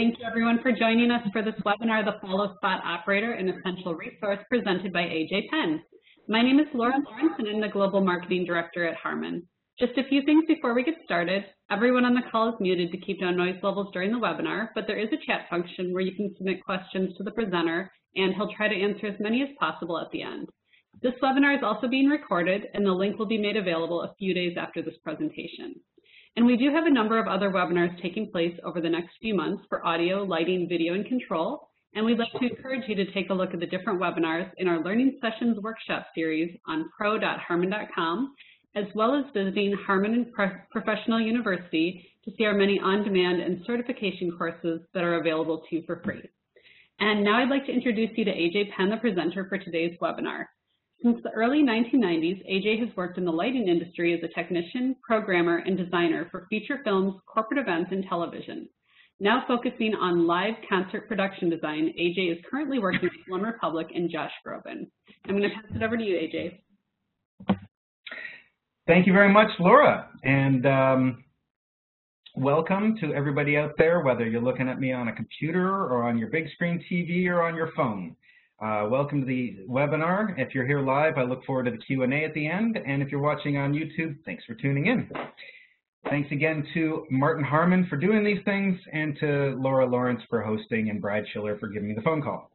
Thank you everyone for joining us for this webinar, The Follow Spot Operator, an Essential Resource, presented by AJ Pen. My name is Laura Lawrence and I'm the Global Marketing Director at Harman. Just a few things before we get started. Everyone on the call is muted to keep down noise levels during the webinar, but there is a chat function where you can submit questions to the presenter and he'll try to answer as many as possible at the end. This webinar is also being recorded and the link will be made available a few days after this presentation. And we do have a number of other webinars taking place over the next few months for audio, lighting, video, and control. And we'd like to encourage you to take a look at the different webinars in our Learning Sessions workshop series on pro.harman.com, as well as visiting Harman Professional University to see our many on-demand and certification courses that are available to you for free. And now I'd like to introduce you to AJ Pen, the presenter for today's webinar. Since the early 1990s, AJ has worked in the lighting industry as a technician, programmer, and designer for feature films, corporate events, and television. Now focusing on live concert production design, AJ is currently working with One Republic and Josh Groban. I'm going to pass it over to you, AJ. Thank you very much, Laura. And um, welcome to everybody out there, whether you're looking at me on a computer or on your big screen TV or on your phone. Uh, welcome to the webinar. If you're here live, I look forward to the Q&A at the end. And if you're watching on YouTube, thanks for tuning in. Thanks again to Martin Harman for doing these things and to Laura Lawrence for hosting and Brad Schiller for giving me the phone call.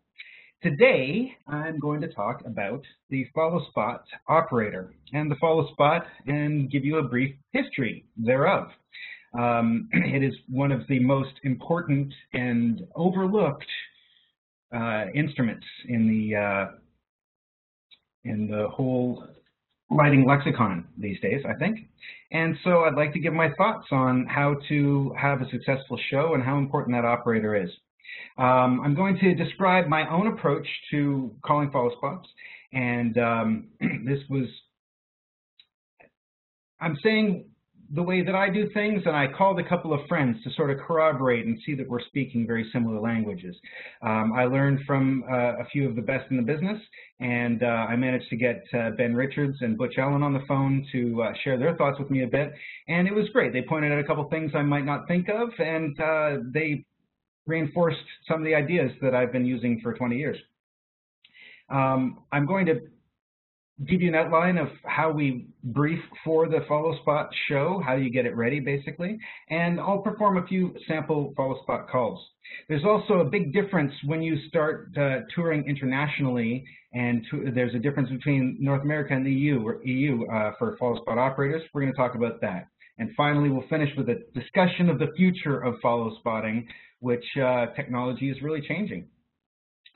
Today, I'm going to talk about the follow spot operator and the follow spot and give you a brief history thereof. Um, it is one of the most important and overlooked instruments in the uh, in the whole lighting lexicon these days, I think. And so I'd like to give my thoughts on how to have a successful show and how important that operator is. Um, I'm going to describe my own approach to calling follow spots, and um, this was, I'm saying the way that I do things, and I called a couple of friends to sort of corroborate and see that we're speaking very similar languages. Um, I learned from uh, a few of the best in the business, and uh, I managed to get uh, Ben Richards and Butch Allen on the phone to uh, share their thoughts with me a bit, and it was great. They pointed out a couple things I might not think of, and uh, they reinforced some of the ideas that I've been using for 20 years. Um, I'm going to give you an outline of how we brief for the follow spot show, how you get it ready basically, and I'll perform a few sample follow spot calls. There's also a big difference when you start uh, touring internationally and to, there's a difference between North America and the EU, or EU uh, for follow spot operators. We're going to talk about that. And finally, we'll finish with a discussion of the future of follow spotting, which uh, technology is really changing.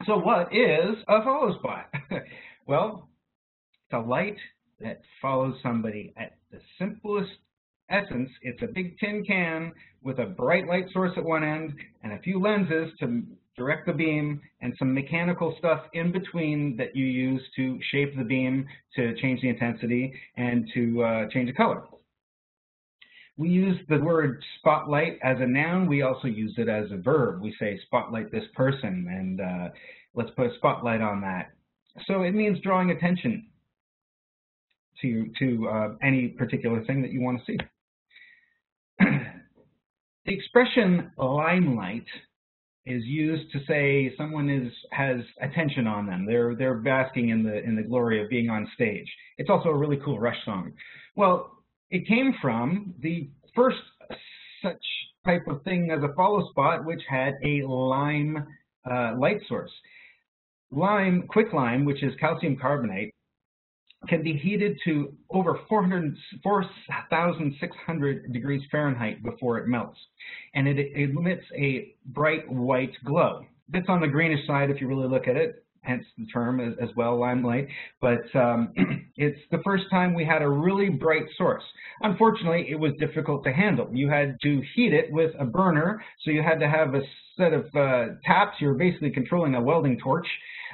So what is a follow spot? well, a light that follows somebody. At the simplest essence, it's a big tin can with a bright light source at one end and a few lenses to direct the beam and some mechanical stuff in between that you use to shape the beam, to change the intensity, and to uh, change the color. We use the word spotlight as a noun. We also use it as a verb. We say spotlight this person and uh, let's put a spotlight on that. So it means drawing attention to, to uh, any particular thing that you want to see. the expression limelight is used to say someone is has attention on them. They're they're basking in the in the glory of being on stage. It's also a really cool Rush song. Well, it came from the first such type of thing as a follow spot, which had a lime uh, light source. Lime, quicklime, which is calcium carbonate, can be heated to over 4,600 degrees Fahrenheit before it melts. And it, it emits a bright white glow. It's on the greenish side if you really look at it, hence the term as, well, limelight. But um, it's the first time we had a really bright source. Unfortunately, it was difficult to handle. You had to heat it with a burner, so you had to have a set of uh, taps. You were basically controlling a welding torch.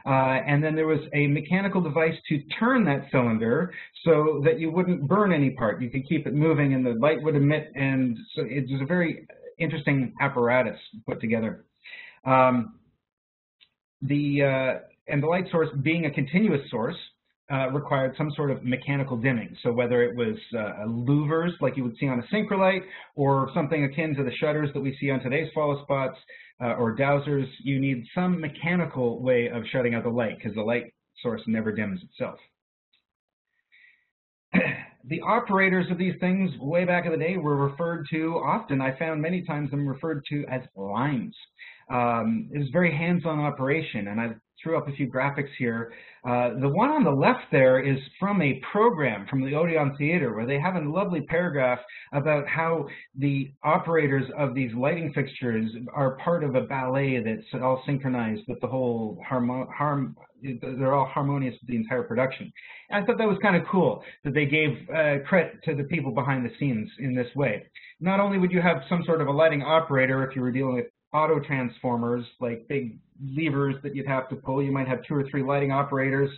Uh, and then there was a mechanical device to turn that cylinder so that you wouldn't burn any part. You could keep it moving and the light would emit. And so it was a very interesting apparatus put together. Um, the uh, and the light source being a continuous source, uh, required some sort of mechanical dimming. So whether it was uh, louvers like you would see on a Syncrolite or something akin to the shutters that we see on today's follow spots uh, or dowsers, you need some mechanical way of shutting out the light because the light source never dims itself. the operators of these things way back in the day were referred to often, I found many times them referred to as limes. Um, it was very hands-on operation, and I threw up a few graphics here. Uh, the one on the left there is from a program from the Odeon Theater where they have a lovely paragraph about how the operators of these lighting fixtures are part of a ballet that's all synchronized with the whole harm, harm they're all harmonious with the entire production. And I thought that was kind of cool that they gave uh, credit to the people behind the scenes in this way. Not only would you have some sort of a lighting operator if you were dealing with auto transformers, like big levers that you'd have to pull. You might have two or three lighting operators.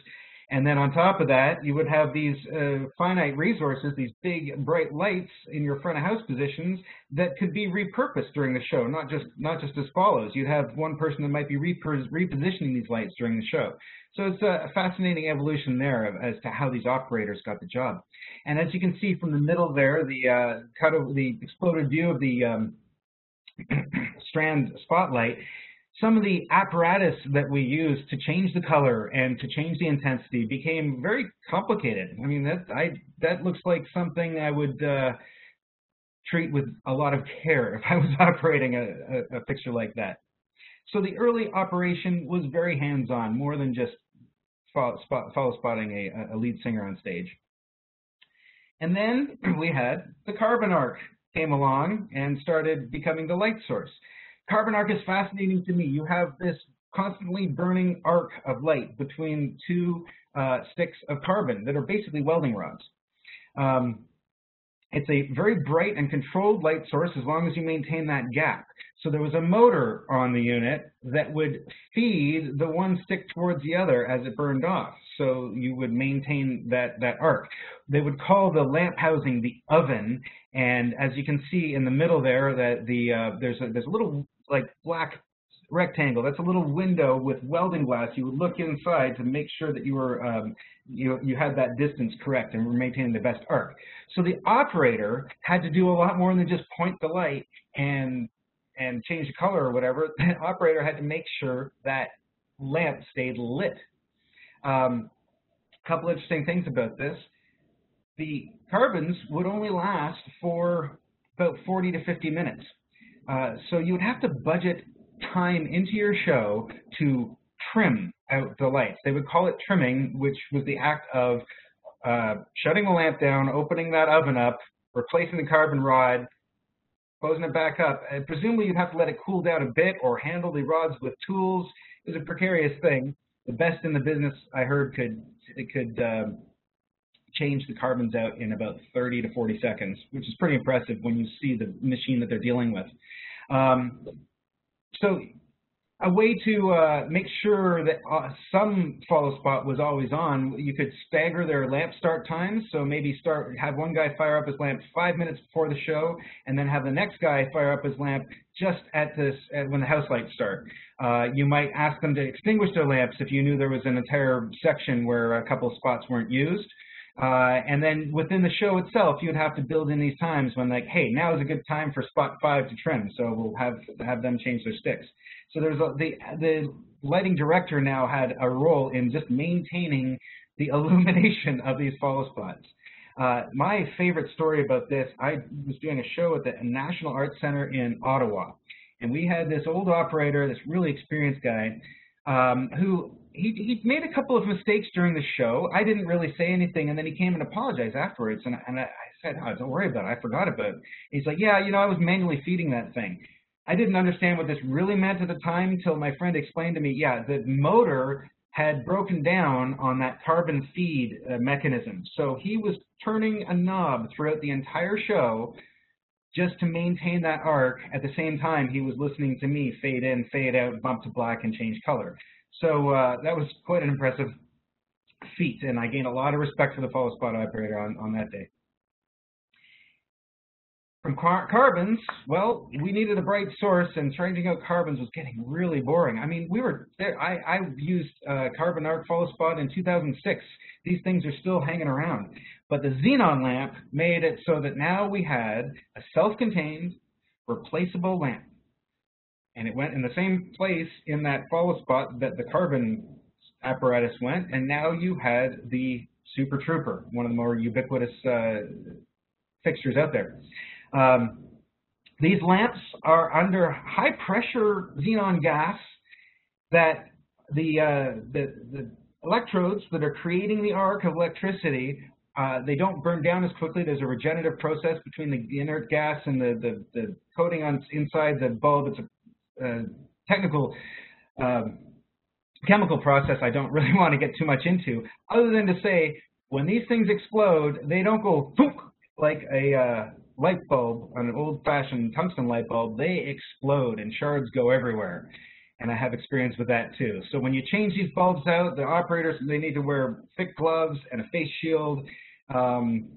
And then on top of that, you would have these uh, finite resources, these big bright lights in your front of house positions that could be repurposed during the show, not just not just as follows. You'd have one person that might be repositioning these lights during the show. So it's a fascinating evolution there as to how these operators got the job. And as you can see from the middle there, the uh, cut of the exploded view of the um, strand spotlight, some of the apparatus that we use to change the color and to change the intensity became very complicated. I mean, that I that looks like something I would uh, treat with a lot of care if I was operating a, a, a fixture like that. So the early operation was very hands-on, more than just follow, spot, follow spotting a, a lead singer on stage. And then we had the carbon arc came along and started becoming the light source. Carbon arc is fascinating to me. You have this constantly burning arc of light between two uh, sticks of carbon that are basically welding rods. Um, it's a very bright and controlled light source as long as you maintain that gap. So there was a motor on the unit that would feed the one stick towards the other as it burned off. So you would maintain that, that arc. They would call the lamp housing the oven. And as you can see in the middle there, that the uh, there's a, there's a little like black rectangle. That's a little window with welding glass. You would look inside to make sure that you were um, you you had that distance correct and were maintaining the best arc. So the operator had to do a lot more than just point the light and and change the color or whatever. The operator had to make sure that lamp stayed lit. A um, couple interesting things about this. The carbons would only last for about 40 to 50 minutes. Uh, so you would have to budget time into your show to trim out the lights. They would call it trimming, which was the act of uh, shutting the lamp down, opening that oven up, replacing the carbon rod, closing it back up. And presumably you'd have to let it cool down a bit or handle the rods with tools. It was a precarious thing. The best in the business I heard could it could um, change the carbons out in about 30 to 40 seconds, which is pretty impressive when you see the machine that they're dealing with. Um, so a way to uh, make sure that uh, some follow spot was always on, you could stagger their lamp start times. So maybe start have one guy fire up his lamp five minutes before the show, and then have the next guy fire up his lamp just at this at when the house lights start. Uh, you might ask them to extinguish their lamps if you knew there was an entire section where a couple spots weren't used. Uh, and then within the show itself, you'd have to build in these times when like, hey, now is a good time for spot five to trim. So we'll have have them change their sticks. So there's a, the the lighting director now had a role in just maintaining the illumination of these follow spots. Uh, my favorite story about this, I was doing a show at the National Arts Center in Ottawa, and we had this old operator, this really experienced guy, um, who he, he made a couple of mistakes during the show. I didn't really say anything, and then he came and apologized afterwards. And, and I, I said, oh, don't worry about it. I forgot about it. He's like, yeah, you know, I was manually feeding that thing. I didn't understand what this really meant at the time until my friend explained to me, yeah, the motor had broken down on that carbon feed uh, mechanism. So he was turning a knob throughout the entire show just to maintain that arc. At the same time, he was listening to me fade in, fade out, bump to black, and change color. So uh, that was quite an impressive feat, and I gained a lot of respect for the follow spot operator on, on that day. From car carbons, well, we needed a bright source, and changing out carbons was getting really boring. I mean, we were there. I, I used uh, carbon arc follow spot in 2006. These things are still hanging around. But the xenon lamp made it so that now we had a self-contained, replaceable lamp. And it went in the same place in that follow spot that the carbon apparatus went, and now you had the Super Trooper, one of the more ubiquitous uh, fixtures out there. Um, these lamps are under high pressure xenon gas that the, uh, the, the, electrodes that are creating the arc of electricity, uh, they don't burn down as quickly. There's a regenerative process between the inert gas and the, the, the coating on inside the bulb. It's a technical um, chemical process I don't really want to get too much into, other than to say when these things explode, they don't go poof like a uh, light bulb, an old-fashioned tungsten light bulb, they explode and shards go everywhere. And I have experience with that too. So when you change these bulbs out, the operators, they need to wear thick gloves and a face shield, um,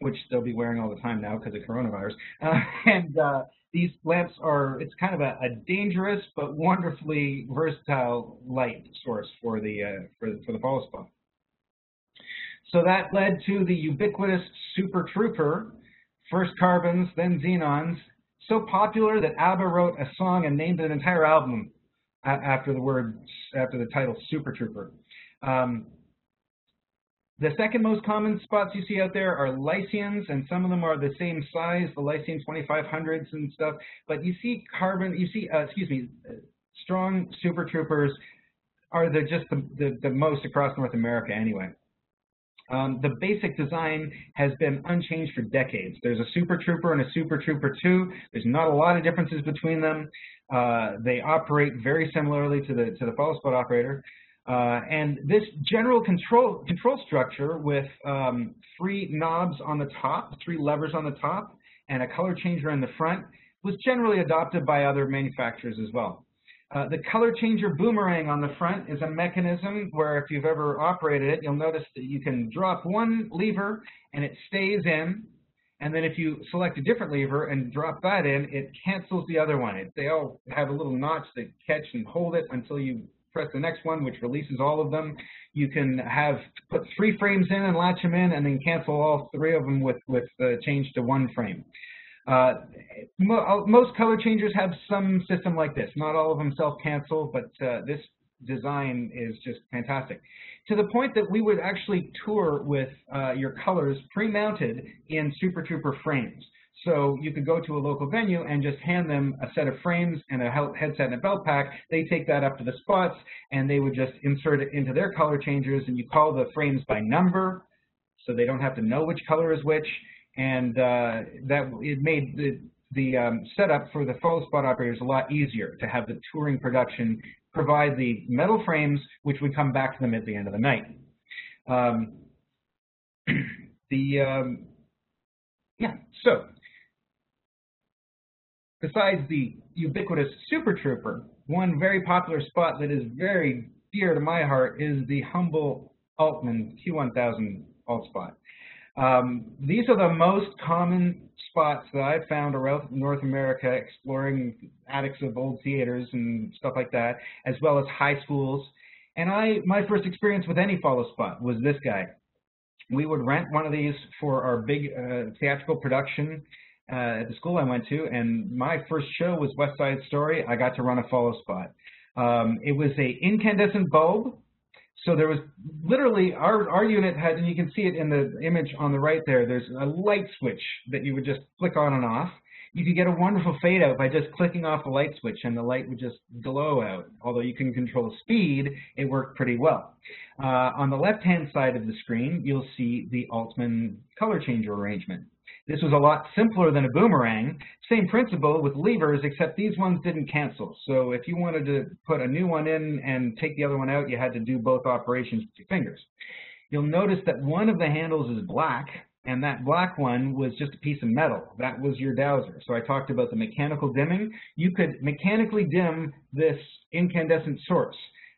which they'll be wearing all the time now because of coronavirus. Uh, and uh, these lamps are, it's kind of a, a, dangerous but wonderfully versatile light source for the, uh, for, for the follow spot. So that led to the ubiquitous Super Trooper, first carbons, then xenons, so popular that ABBA wrote a song and named an entire album after the word, after the title Super Trooper. Um, the second most common spots you see out there are lycians, and some of them are the same size, the lycian 2500s and stuff. But you see carbon, you see, uh, excuse me, strong super troopers are the, just the, the, the most across North America anyway. Um, the basic design has been unchanged for decades. There's a Super Trooper and a Super Trooper 2. There's not a lot of differences between them. Uh, they operate very similarly to the to the follow spot operator. Uh, and this general control control structure with um, three knobs on the top, three levers on the top, and a color changer in the front was generally adopted by other manufacturers as well. Uh, the color changer boomerang on the front is a mechanism where if you've ever operated it, you'll notice that you can drop one lever and it stays in. And then if you select a different lever and drop that in, it cancels the other one. It, they all have a little notch that catch and hold it until you press the next one, which releases all of them. You can have put three frames in and latch them in, and then cancel all three of them with, with uh, change to one frame. Uh, mo uh, most color changers have some system like this. Not all of them self-cancel, but uh, this design is just fantastic. To the point that we would actually tour with uh, your colors pre-mounted in Super Trooper frames. So you could go to a local venue and just hand them a set of frames and a headset and a belt pack. They take that up to the spots and they would just insert it into their color changers and you call the frames by number so they don't have to know which color is which and uh, that it made the, the um, setup for the follow spot operators a lot easier to have the touring production provide the metal frames, which would come back to them at the end of the night. Um, the um, yeah, so besides the ubiquitous Super Trooper, one very popular spot that is very dear to my heart is the humble Altman Q1000 alt spot. Um, these are the most common spots that I've found around North America exploring attics of old theaters and stuff like that, as well as high schools. And I, my first experience with any follow spot was this guy. We would rent one of these for our big uh, theatrical production uh, at the school I went to, and my first show was West Side Story. I got to run a follow spot. Um, it was a incandescent bulb so there was literally our our unit had, and you can see it in the image on the right there. There's a light switch that you would just click on and off. You could get a wonderful fade out by just clicking off the light switch, and the light would just glow out. Although you can control speed, it worked pretty well. Uh, on the left-hand side of the screen, you'll see the Altman color changer arrangement. This was a lot simpler than a boomerang. Same principle with levers, except these ones didn't cancel. So if you wanted to put a new one in and take the other one out, you had to do both operations with your fingers. You'll notice that one of the handles is black, and that black one was just a piece of metal. That was your dowser. So I talked about the mechanical dimming. You could mechanically dim this incandescent source.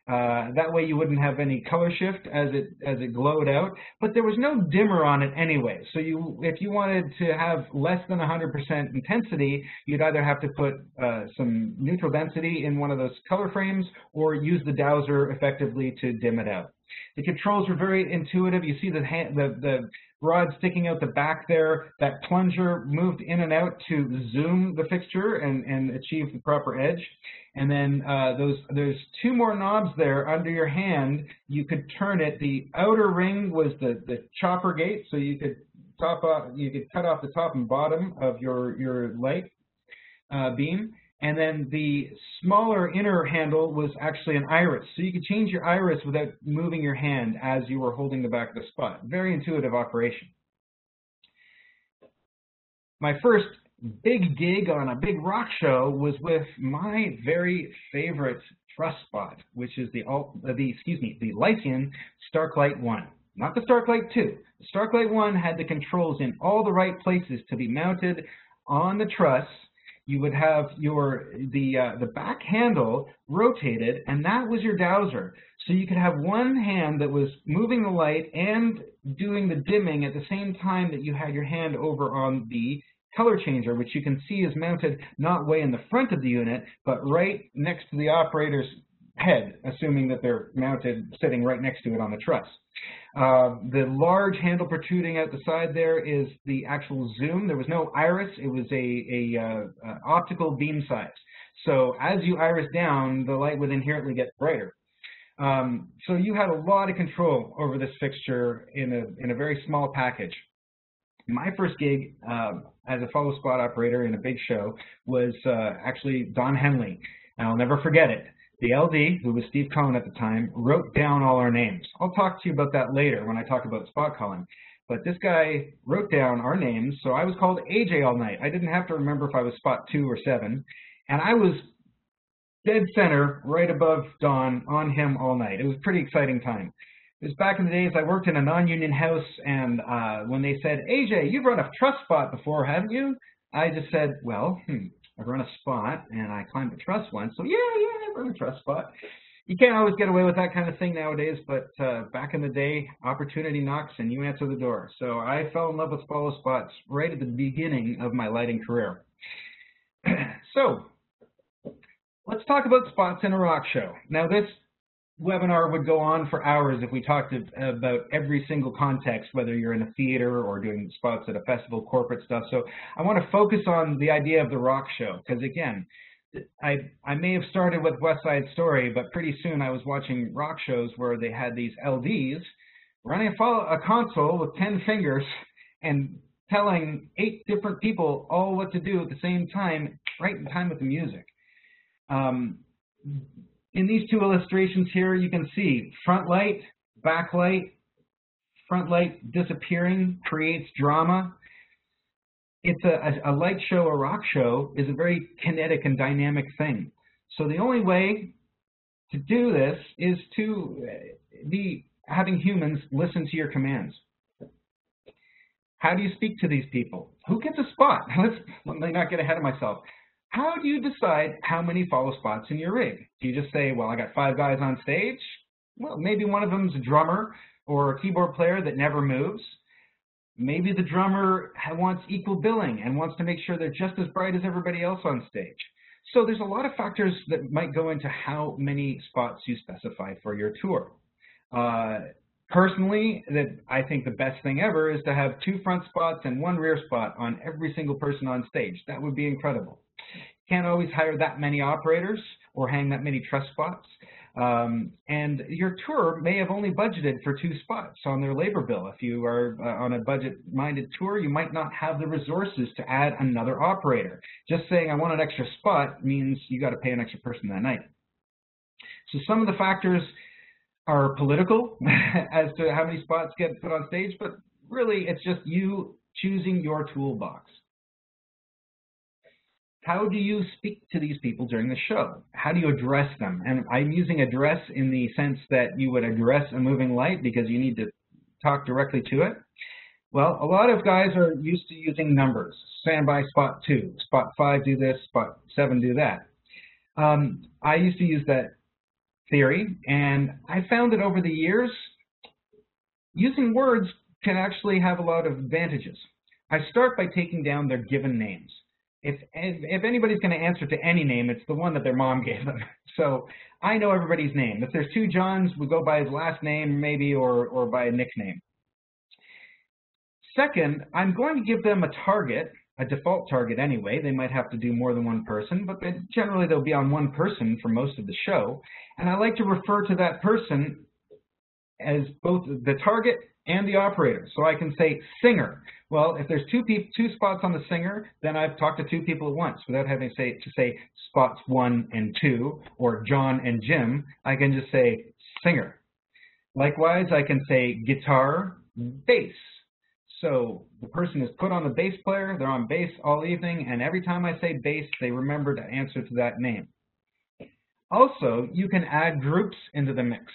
Uh, that way you wouldn't have any color shift as it as it glowed out, but there was no dimmer on it anyway. So you, if you wanted to have less than 100% intensity, you'd either have to put uh, some neutral density in one of those color frames or use the dowser effectively to dim it out. The controls were very intuitive. You see the, hand, the, the rod sticking out the back there. That plunger moved in and out to zoom the fixture and, and achieve the proper edge. And then uh, those there's two more knobs there under your hand. You could turn it. The outer ring was the, the chopper gate, so you could top off, you could cut off the top and bottom of your, your light uh, beam. And then the smaller inner handle was actually an iris. So you could change your iris without moving your hand as you were holding the back of the spot. Very intuitive operation. My first big gig on a big rock show was with my very favorite truss spot, which is the, uh, the excuse me, the Lycian Starklite 1. Not the Starklite 2. The Starklite 1 had the controls in all the right places to be mounted on the truss you would have your the uh, the back handle rotated, and that was your dowser. So you could have one hand that was moving the light and doing the dimming at the same time that you had your hand over on the color changer, which you can see is mounted not way in the front of the unit, but right next to the operator's head, assuming that they're mounted sitting right next to it on the truss. Uh, the large handle protruding out the side there is the actual zoom. There was no iris. It was a, a uh, uh, optical beam size. So as you iris down, the light would inherently get brighter. Um, so you had a lot of control over this fixture in a, in a very small package. My first gig uh, as a follow spot operator in a big show was uh, actually Don Henley. and I'll never forget it. The LD, who was Steve Cohen at the time, wrote down all our names. I'll talk to you about that later when I talk about spot calling. But this guy wrote down our names, so I was called AJ all night. I didn't have to remember if I was spot two or seven. And I was dead center right above Don on him all night. It was a pretty exciting time. It was back in the days I worked in a non-union house, and uh, when they said, AJ, you've run a truss spot before, haven't you? I just said, well, hmm, I've run a spot, and I climbed a truss once, so yeah, yeah, I've run a truss spot. You can't always get away with that kind of thing nowadays, but uh, back in the day, opportunity knocks and you answer the door. So I fell in love with follow spots right at the beginning of my lighting career. so let's talk about spots in a rock show. Now this webinar would go on for hours if we talked about every single context, whether you're in a theater or doing spots at a festival, corporate stuff. So I want to focus on the idea of the rock show, because again, I, I may have started with West Side Story, but pretty soon I was watching rock shows where they had these LDs running a, a console with 10 fingers and telling eight different people all what to do at the same time, right in time with the music. Um, in these two illustrations here, you can see front light, back light, front light disappearing creates drama. It's a, a, a light show, a rock show, is a very kinetic and dynamic thing. So the only way to do this is to uh, be having humans listen to your commands. How do you speak to these people? Who gets a spot? Let's let me not get ahead of myself. How do you decide how many follow spots in your rig? Do you just say, well, I got five guys on stage? Well, maybe one of them's a drummer or a keyboard player that never moves. Maybe the drummer wants equal billing and wants to make sure they're just as bright as everybody else on stage. So there's a lot of factors that might go into how many spots you specify for your tour. Uh, personally, that I think the best thing ever is to have two front spots and one rear spot on every single person on stage. That would be incredible. Can't always hire that many operators or hang that many truss spots. Um, and your tour may have only budgeted for two spots on their labor bill. If you are uh, on a budget-minded tour, you might not have the resources to add another operator. Just saying I want an extra spot means you got to pay an extra person that night. So some of the factors are political as to how many spots get put on stage, but really it's just you choosing your toolbox. How do you speak to these people during the show? How do you address them? And I'm using address in the sense that you would address a moving light because you need to talk directly to it. Well, a lot of guys are used to using numbers. Standby spot two, spot five do this, spot seven do that. Um, I used to use that theory, and I found that over the years, using words can actually have a lot of advantages. I start by taking down their given names. If, if, anybody's going to answer to any name, it's the one that their mom gave them. So I know everybody's name. If there's two Johns, we go by his last name maybe or, or by a nickname. Second, I'm going to give them a target, a default target anyway. They might have to do more than one person, but generally they'll be on one person for most of the show. And I like to refer to that person as both the target and the operator. So I can say singer. Well, if there's two two spots on the singer, then I've talked to two people at once without having to say, to say spots one and two or John and Jim. I can just say singer. Likewise, I can say guitar, bass. So the person is put on the bass player, they're on bass all evening, and every time I say bass, they remember to answer to that name. Also, you can add groups into the mix.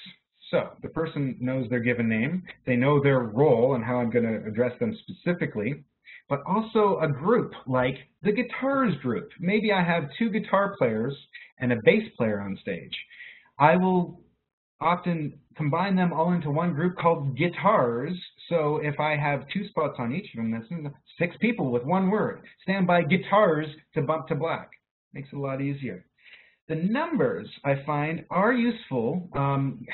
So the person knows their given name, they know their role and how I'm going to address them specifically, but also a group like the guitars group. Maybe I have two guitar players and a bass player on stage. I will often combine them all into one group called guitars. So if I have two spots on each of them, that's six people with one word. Stand by guitars to bump to black. Makes it a lot easier. The numbers, I find, are useful. Um,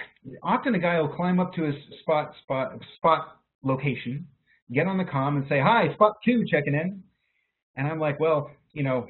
often a guy will climb up to his spot, spot, spot location, get on the com and say, hi, spot two checking in. And I'm like, well, you know,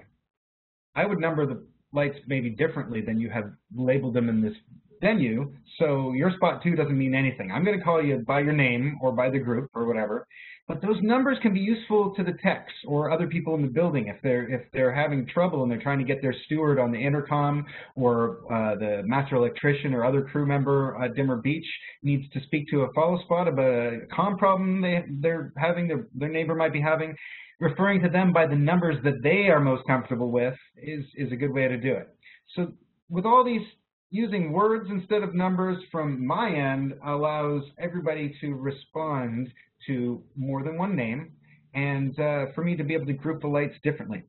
I would number the lights maybe differently than you have labeled them in this venue, so your spot two doesn't mean anything. I'm going to call you by your name or by the group or whatever, but those numbers can be useful to the techs or other people in the building if they're if they're having trouble and they're trying to get their steward on the intercom or uh, the master electrician or other crew member at Dimmer Beach needs to speak to a follow spot about a com problem they, they're having, their, their neighbor might be having. Referring to them by the numbers that they are most comfortable with is, is a good way to do it. So with all these using words instead of numbers from my end allows everybody to respond to more than one name and uh, for me to be able to group the lights differently.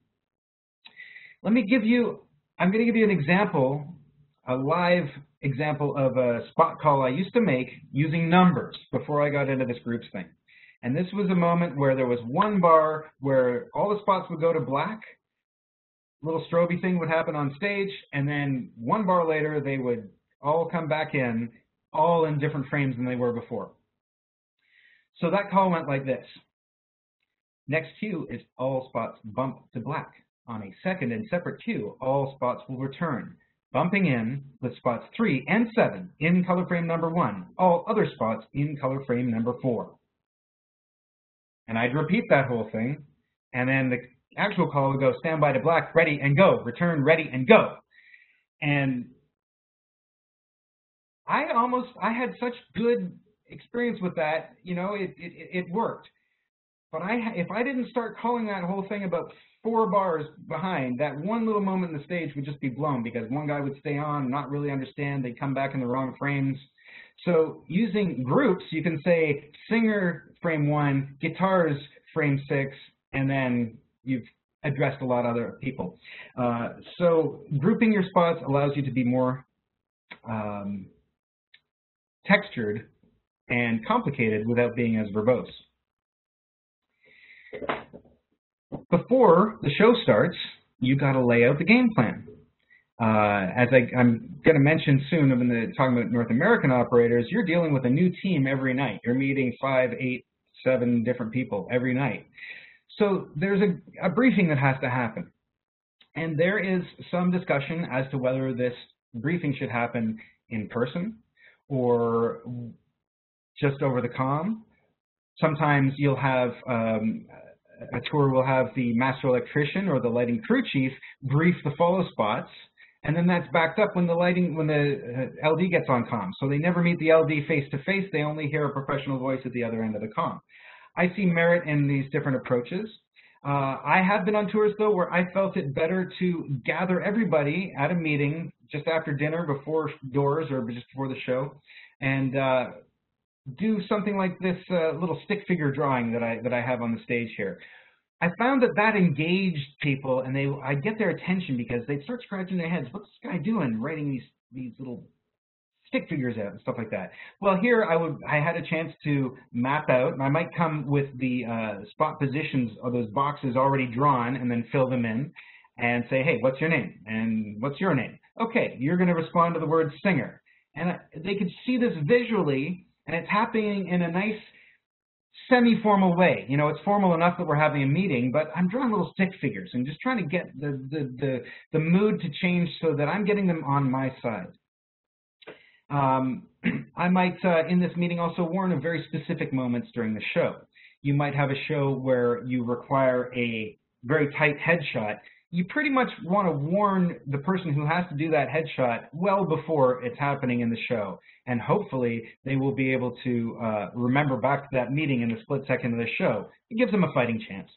Let me give you, I'm going to give you an example, a live example of a spot call I used to make using numbers before I got into this groups thing. And this was a moment where there was one bar where all the spots would go to black little stroby thing would happen on stage, and then one bar later, they would all come back in, all in different frames than they were before. So that call went like this. Next cue is all spots bump to black. On a second and separate cue, all spots will return, bumping in with spots 3 and 7 in color frame number 1, all other spots in color frame number 4. And I'd repeat that whole thing, and then the actual call would go stand by to black, ready and go, return, ready and go. And I almost, I had such good experience with that, you know, it, it, it worked. But I, if I didn't start calling that whole thing about four bars behind, that one little moment in the stage would just be blown because one guy would stay on, not really understand, they'd come back in the wrong frames. So using groups, you can say singer frame one, guitars frame six, and then you've addressed a lot of other people. Uh, so grouping your spots allows you to be more um, textured and complicated without being as verbose. Before the show starts, you got to lay out the game plan. Uh, as I, am going to mention soon, when the, talking about North American operators, you're dealing with a new team every night. You're meeting five, eight, seven different people every night. So there's a, a briefing that has to happen. And there is some discussion as to whether this briefing should happen in person or just over the com. Sometimes you'll have um, a tour will have the master electrician or the lighting crew chief brief the follow spots, and then that's backed up when the lighting when the uh, LD gets on com. So they never meet the LD face to face; they only hear a professional voice at the other end of the com. I see merit in these different approaches. Uh, I have been on tours, though, where I felt it better to gather everybody at a meeting just after dinner, before doors, or just before the show, and uh, do something like this uh, little stick figure drawing that I that I have on the stage here. I found that that engaged people, and they I get their attention because they start scratching their heads. What's this guy doing, writing these these little stick figures out and stuff like that. Well, here I would I had a chance to map out, and I might come with the uh, spot positions of those boxes already drawn and then fill them in and say, hey, what's your name? And what's your name? Okay, you're going to respond to the word singer. And they could see this visually, and it's happening in a nice semi-formal way. You know, it's formal enough that we're having a meeting, but I'm drawing little stick figures and just trying to get the, the, the, the mood to change so that I'm getting them on my side. Um, I might, uh, in this meeting, also warn of very specific moments during the show. You might have a show where you require a very tight headshot. You pretty much want to warn the person who has to do that headshot well before it's happening in the show. And hopefully they will be able to uh, remember back to that meeting in the split second of the show. It gives them a fighting chance.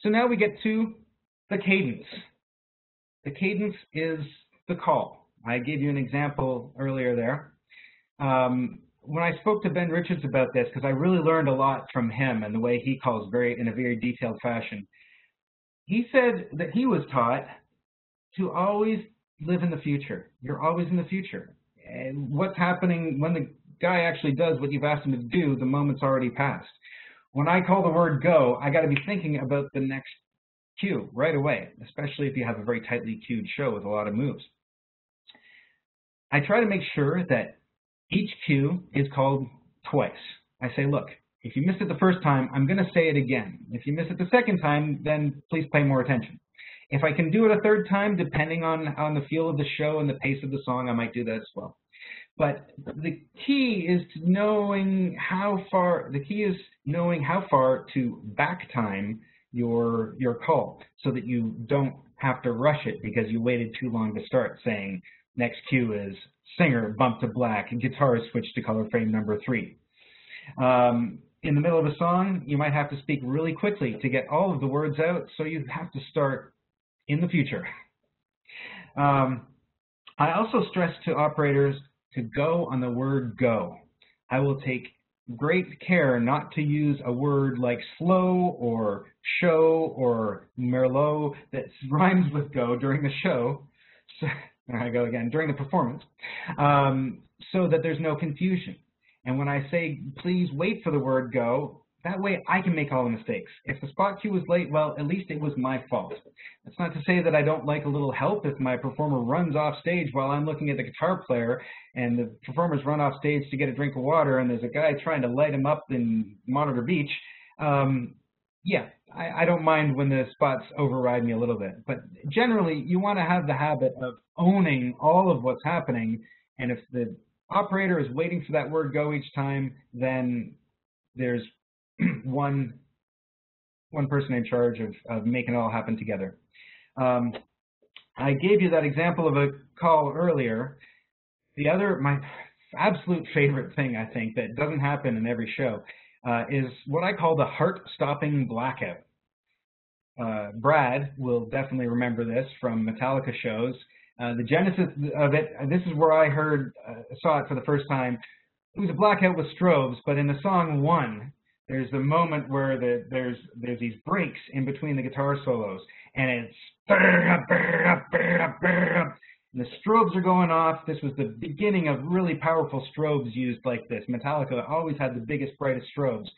So now we get to the cadence. The cadence is the call. I gave you an example earlier there. Um, when I spoke to Ben Richards about this, because I really learned a lot from him and the way he calls very in a very detailed fashion, he said that he was taught to always live in the future. You're always in the future. And what's happening when the guy actually does what you've asked him to do, the moment's already passed. When I call the word go, I got to be thinking about the next cue right away, especially if you have a very tightly cued show with a lot of moves. I try to make sure that each cue is called twice. I say, look, if you missed it the first time, I'm going to say it again. If you miss it the second time, then please pay more attention. If I can do it a third time, depending on, on the feel of the show and the pace of the song, I might do that as well. But the key is to knowing how far, the key is knowing how far to back time your, your call so that you don't have to rush it because you waited too long to start saying, Next cue is singer bump to black and guitar switch to color frame number three. Um, in the middle of a song, you might have to speak really quickly to get all of the words out, so you have to start in the future. Um, I also stress to operators to go on the word go. I will take great care not to use a word like slow or show or merlot that rhymes with go during the show. So, there I go again, during the performance, um, so that there's no confusion. And when I say, please wait for the word go, that way I can make all the mistakes. If the spot cue was late, well, at least it was my fault. That's not to say that I don't like a little help if my performer runs off stage while I'm looking at the guitar player and the performers run off stage to get a drink of water and there's a guy trying to light him up in Monitor Beach. Um, yeah, I, I don't mind when the spots override me a little bit. But generally, you want to have the habit of owning all of what's happening. And if the operator is waiting for that word go each time, then there's one one person in charge of, of making it all happen together. Um, I gave you that example of a call earlier. The other, my absolute favorite thing, I think, that doesn't happen in every show uh, is what I call the heart-stopping blackout. Uh, Brad will definitely remember this from Metallica shows. Uh, the genesis of it, this is where I heard, uh, saw it for the first time. It was a blackout with strobes, but in the song One, there's a moment where the, there's there's these breaks in between the guitar solos, and it's and the strobes are going off. This was the beginning of really powerful strobes used like this. Metallica always had the biggest, brightest strobes.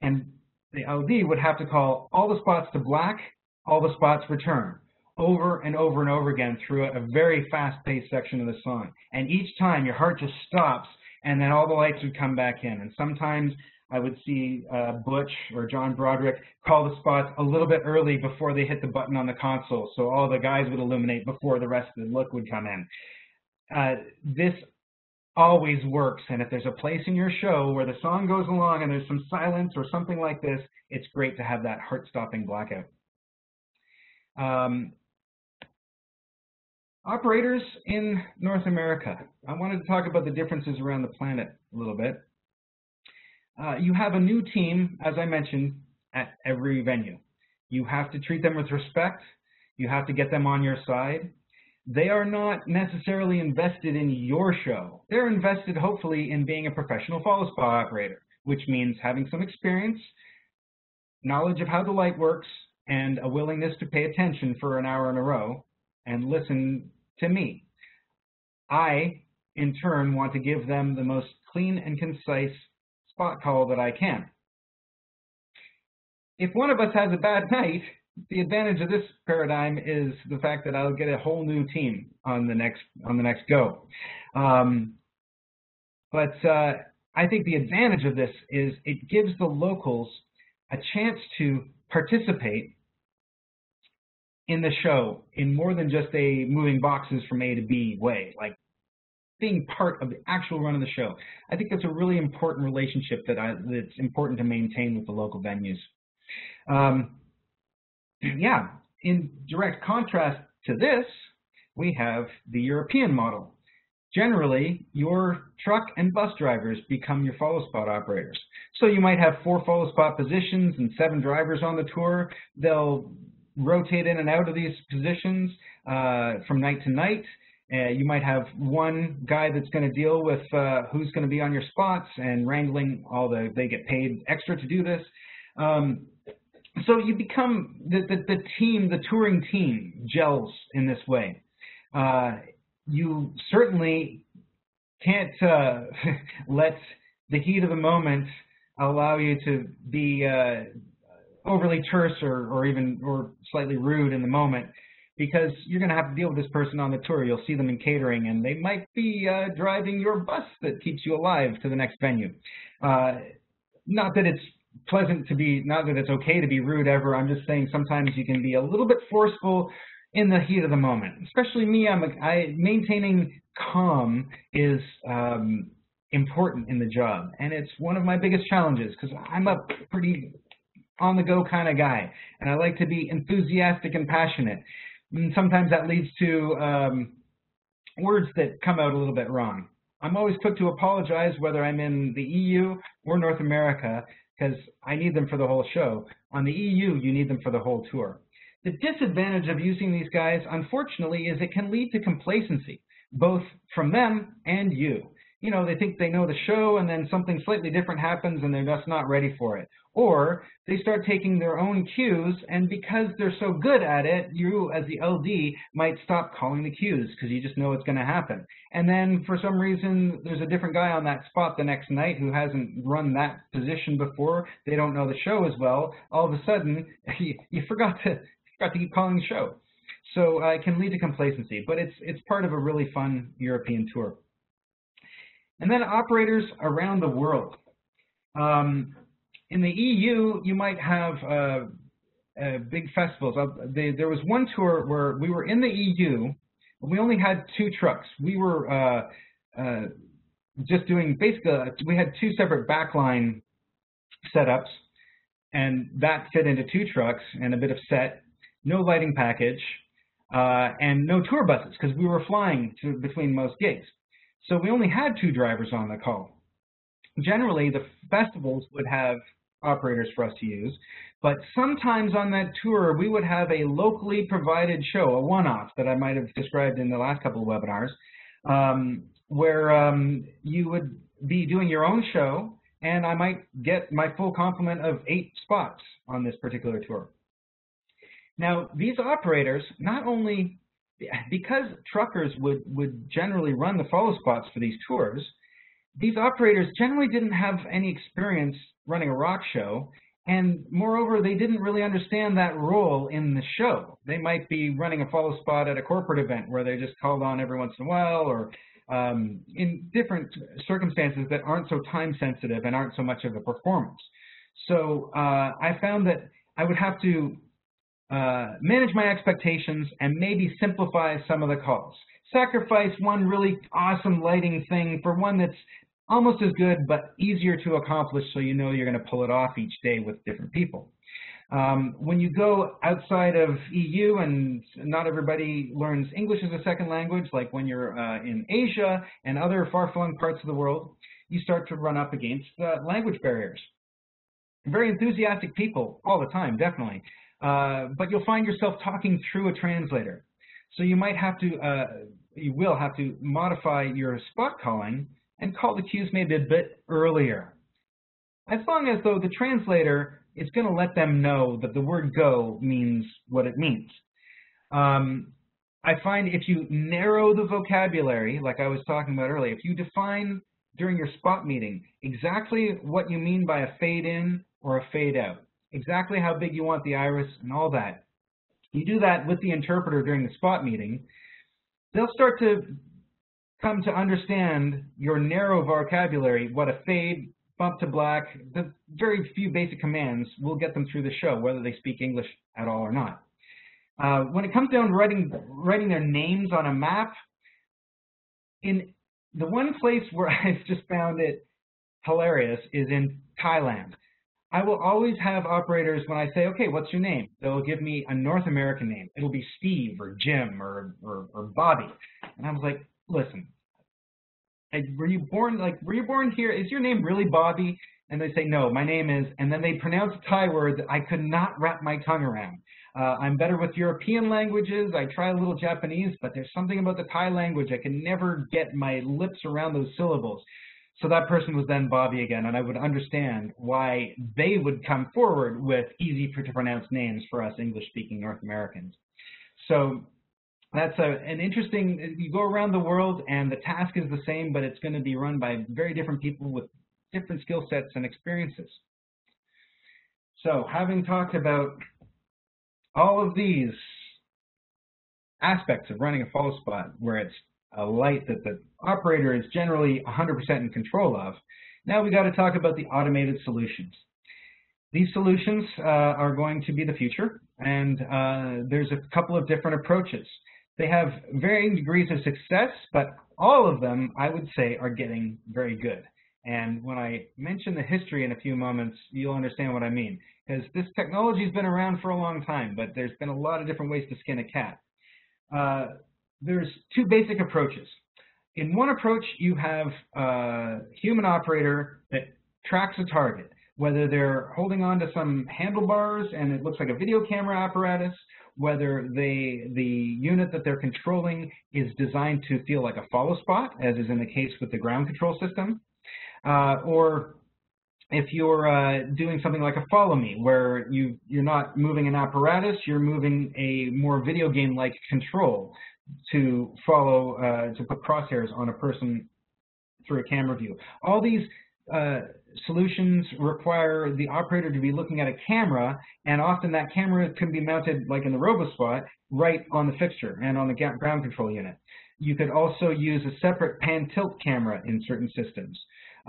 And the LD would have to call all the spots to black, all the spots return, over and over and over again through a very fast-paced section of the song. And each time your heart just stops, and then all the lights would come back in. And sometimes I would see uh, Butch or John Broderick call the spots a little bit early before they hit the button on the console, so all the guys would illuminate before the rest of the look would come in. Uh, this always works, and if there's a place in your show where the song goes along and there's some silence or something like this, it's great to have that heart-stopping blackout. Um, operators in North America. I wanted to talk about the differences around the planet a little bit. Uh, you have a new team, as I mentioned, at every venue. You have to treat them with respect. You have to get them on your side. They are not necessarily invested in your show. They're invested, hopefully, in being a professional follow spot operator, which means having some experience, knowledge of how the light works, and a willingness to pay attention for an hour in a row and listen to me. I, in turn, want to give them the most clean and concise spot call that I can. If one of us has a bad night, the advantage of this paradigm is the fact that I'll get a whole new team on the next on the next go. Um, but uh, I think the advantage of this is it gives the locals a chance to participate in the show in more than just a moving boxes from A to B way, like being part of the actual run of the show. I think that's a really important relationship that I, that's important to maintain with the local venues. Um, yeah, in direct contrast to this, we have the European model. Generally, your truck and bus drivers become your follow spot operators. So you might have four follow spot positions and seven drivers on the tour. They'll rotate in and out of these positions uh, from night to night. Uh, you might have one guy that's going to deal with uh, who's going to be on your spots and wrangling all the, they get paid extra to do this. Um, so you become, the, the, the, team, the touring team gels in this way. Uh, you certainly can't uh, let the heat of the moment allow you to be uh, overly terse or, or even or slightly rude in the moment because you're going to have to deal with this person on the tour. You'll see them in catering, and they might be uh, driving your bus that keeps you alive to the next venue. Uh, not that it's pleasant to be, not that it's okay to be rude ever. I'm just saying sometimes you can be a little bit forceful in the heat of the moment. Especially me, I'm a, I, maintaining calm is um, important in the job, and it's one of my biggest challenges because I'm a pretty on-the-go kind of guy, and I like to be enthusiastic and passionate. And sometimes that leads to um, words that come out a little bit wrong. I'm always quick to apologize whether I'm in the EU or North America because I need them for the whole show. On the EU, you need them for the whole tour. The disadvantage of using these guys, unfortunately, is it can lead to complacency, both from them and you. You know, they think they know the show and then something slightly different happens and they're just not ready for it. Or they start taking their own cues and because they're so good at it, you as the LD might stop calling the cues because you just know it's going to happen. And then for some reason, there's a different guy on that spot the next night who hasn't run that position before. They don't know the show as well. All of a sudden, you, forgot to got to keep calling the show. So uh, it can lead to complacency, but it's, it's part of a really fun European tour. And then operators around the world. Um, in the EU, you might have uh, uh, big festivals. Uh, they, there was one tour where we were in the EU, but we only had two trucks. We were uh, uh, just doing basically, we had two separate backline setups, and that fit into two trucks and a bit of set no lighting package, uh, and no tour buses because we were flying to, between most gigs. So we only had two drivers on the call. Generally, the festivals would have operators for us to use, but sometimes on that tour, we would have a locally provided show, a one-off that I might have described in the last couple of webinars, um, where um, you would be doing your own show, and I might get my full complement of eight spots on this particular tour. Now, these operators, not only because truckers would, would generally run the follow spots for these tours, these operators generally didn't have any experience running a rock show, and moreover, they didn't really understand that role in the show. They might be running a follow spot at a corporate event where they're just called on every once in a while, or um, in different circumstances that aren't so time sensitive and aren't so much of a performance. So uh, I found that I would have to uh, manage my expectations, and maybe simplify some of the calls. Sacrifice one really awesome lighting thing for one that's almost as good but easier to accomplish so you know you're going to pull it off each day with different people. Um, when you go outside of EU and not everybody learns English as a second language, like when you're uh, in Asia and other far-flung parts of the world, you start to run up against uh, language barriers. Very enthusiastic people all the time, definitely. Uh, but you'll find yourself talking through a translator. So you might have to, uh, you will have to modify your spot calling and call the cues maybe a bit earlier. As long as, though, the translator is going to let them know that the word go means what it means. Um, I find if you narrow the vocabulary, like I was talking about earlier, if you define during your spot meeting exactly what you mean by a fade in or a fade out, exactly how big you want the iris and all that, you do that with the interpreter during the spot meeting, they'll start to come to understand your narrow vocabulary, what a fade, bump to black, the very few basic commands will get them through the show, whether they speak English at all or not. Uh, when it comes down to writing, writing their names on a map, in the one place where I've just found it hilarious is in Thailand. I will always have operators when I say, okay, what's your name? They'll give me a North American name. It'll be Steve or Jim or, or, or Bobby. And I was like, listen, were you born, like, were you born here? Is your name really Bobby? And they say, no, my name is, and then they pronounce Thai word that I could not wrap my tongue around. Uh, I'm better with European languages. I try a little Japanese, but there's something about the Thai language. I can never get my lips around those syllables. So that person was then Bobby again, and I would understand why they would come forward with easy to pronounce names for us English-speaking North Americans. So that's a, an interesting, you go around the world and the task is the same, but it's going to be run by very different people with different skill sets and experiences. So having talked about all of these aspects of running a follow spot where it's a light that the operator is generally 100% in control of. Now we got to talk about the automated solutions. These solutions uh, are going to be the future, and uh, there's a couple of different approaches. They have varying degrees of success, but all of them, I would say, are getting very good. And when I mention the history in a few moments, you'll understand what I mean. Because this technology has been around for a long time, but there's been a lot of different ways to skin a cat. Uh, there's two basic approaches. In one approach, you have a human operator that tracks a target, whether they're holding on to some handlebars and it looks like a video camera apparatus, whether they, the unit that they're controlling is designed to feel like a follow spot, as is in the case with the ground control system, uh, or if you're uh, doing something like a follow me, where you, you're not moving an apparatus, you're moving a more video game-like control to follow, uh, to put crosshairs on a person through a camera view. All these uh, solutions require the operator to be looking at a camera, and often that camera can be mounted, like in the RoboSpot, right on the fixture and on the ground control unit. You could also use a separate pan-tilt camera in certain systems.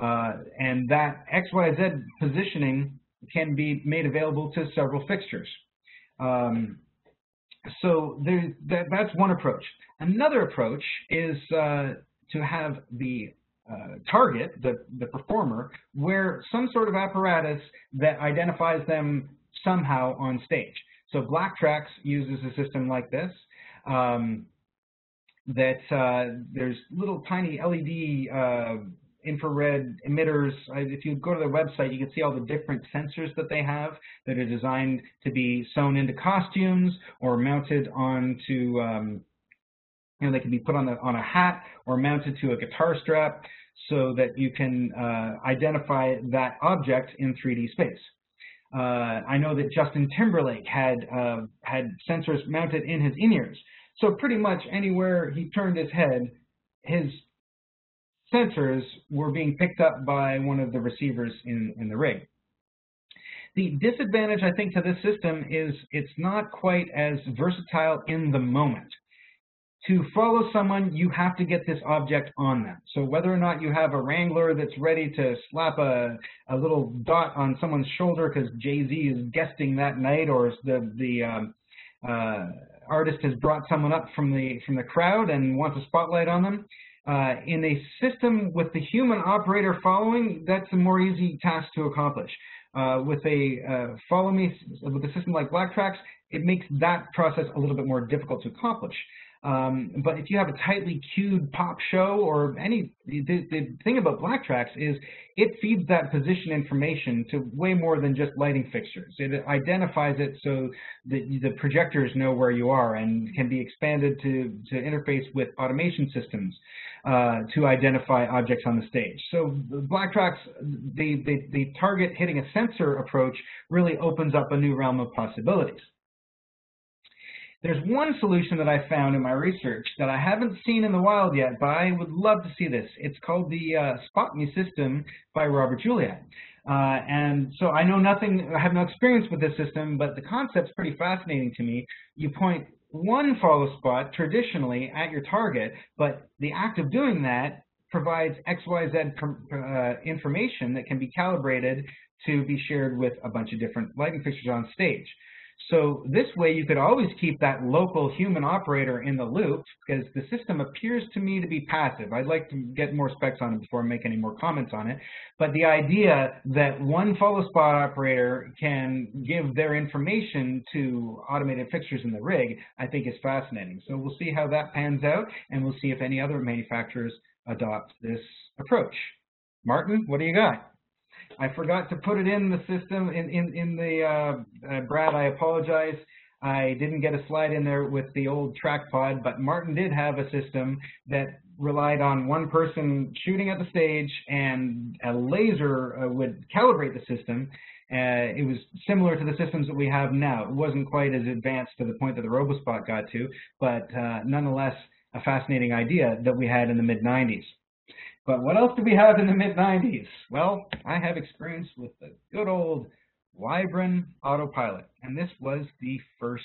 Uh, and that XYZ positioning can be made available to several fixtures. Um, so there, that, that's one approach. Another approach is uh, to have the uh, target, the, the performer, wear some sort of apparatus that identifies them somehow on stage. So Blacktrax uses a system like this. Um, that uh, there's little tiny LED uh, infrared emitters. If you go to their website, you can see all the different sensors that they have that are designed to be sewn into costumes or mounted onto, um, you know, they can be put on, the, on a hat or mounted to a guitar strap so that you can uh, identify that object in 3D space. Uh, I know that Justin Timberlake had uh, had sensors mounted in his in-ears. So pretty much anywhere he turned his head, his sensors were being picked up by one of the receivers in, in the rig. The disadvantage, I think, to this system is it's not quite as versatile in the moment. To follow someone, you have to get this object on them. So whether or not you have a Wrangler that's ready to slap a, a little dot on someone's shoulder because Jay-Z is guesting that night or the, the um, uh, artist has brought someone up from the, from the crowd and wants a spotlight on them, uh, in a system with the human operator following, that's a more easy task to accomplish. Uh, with a uh, follow me, with a system like Blacktrax, it makes that process a little bit more difficult to accomplish. Um, but if you have a tightly cued pop show or any, the, the thing about Blacktrax is it feeds that position information to way more than just lighting fixtures. It identifies it so that the projectors know where you are and can be expanded to, to interface with automation systems uh, to identify objects on the stage. So Blacktrax, the, the, the target hitting a sensor approach really opens up a new realm of possibilities. There's one solution that I found in my research that I haven't seen in the wild yet, but I would love to see this. It's called the uh, Spot Me system by Robert Juliat. Uh, and so I know nothing, I have no experience with this system, but the concept's pretty fascinating to me. You point one follow spot traditionally at your target, but the act of doing that provides XYZ uh, information that can be calibrated to be shared with a bunch of different lighting fixtures on stage. So this way you could always keep that local human operator in the loop because the system appears to me to be passive. I'd like to get more specs on it before I make any more comments on it. But the idea that one follow spot operator can give their information to automated fixtures in the rig, I think is fascinating. So we'll see how that pans out and we'll see if any other manufacturers adopt this approach. Martin, what do you got? I forgot to put it in the system, in, in, in the, uh, uh, Brad, I apologize. I didn't get a slide in there with the old TrackPod, but Martin did have a system that relied on one person shooting at the stage and a laser uh, would calibrate the system. Uh, it was similar to the systems that we have now. It wasn't quite as advanced to the point that the RoboSpot got to, but uh, nonetheless a fascinating idea that we had in the mid-90s. But what else do we have in the mid-90s? Well, I have experience with the good old Wybron Autopilot, and this was the first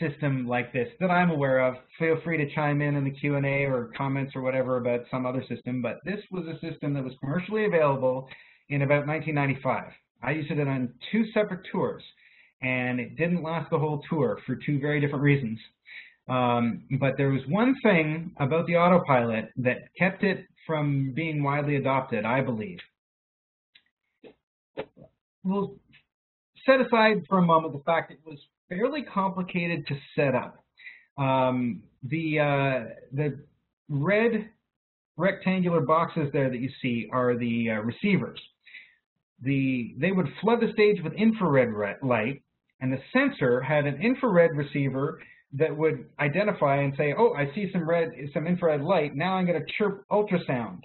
system like this that I'm aware of. Feel free to chime in in the Q&A or comments or whatever about some other system, but this was a system that was commercially available in about 1995. I used it on two separate tours, and it didn't last the whole tour for two very different reasons. Um, but there was one thing about the autopilot that kept it from being widely adopted, I believe. We'll set aside for a moment the fact it was fairly complicated to set up. Um, the, uh, the red rectangular boxes there that you see are the uh, receivers. The, they would flood the stage with infrared light, and the sensor had an infrared receiver that would identify and say, oh, I see some red, some infrared light. Now I'm going to chirp ultrasound.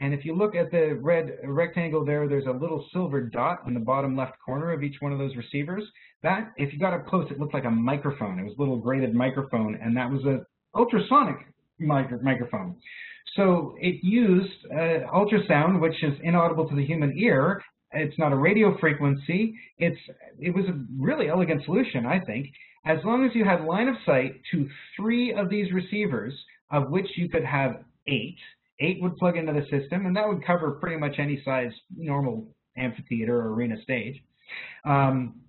And if you look at the red rectangle there, there's a little silver dot in the bottom left corner of each one of those receivers. That, if you got up close, it looked like a microphone. It was a little graded microphone, and that was a ultrasonic micro microphone. So it used uh, ultrasound, which is inaudible to the human ear. It's not a radio frequency. It's it was a really elegant solution, I think as long as you had line of sight to three of these receivers, of which you could have eight, eight would plug into the system, and that would cover pretty much any size normal amphitheater or arena stage. Um,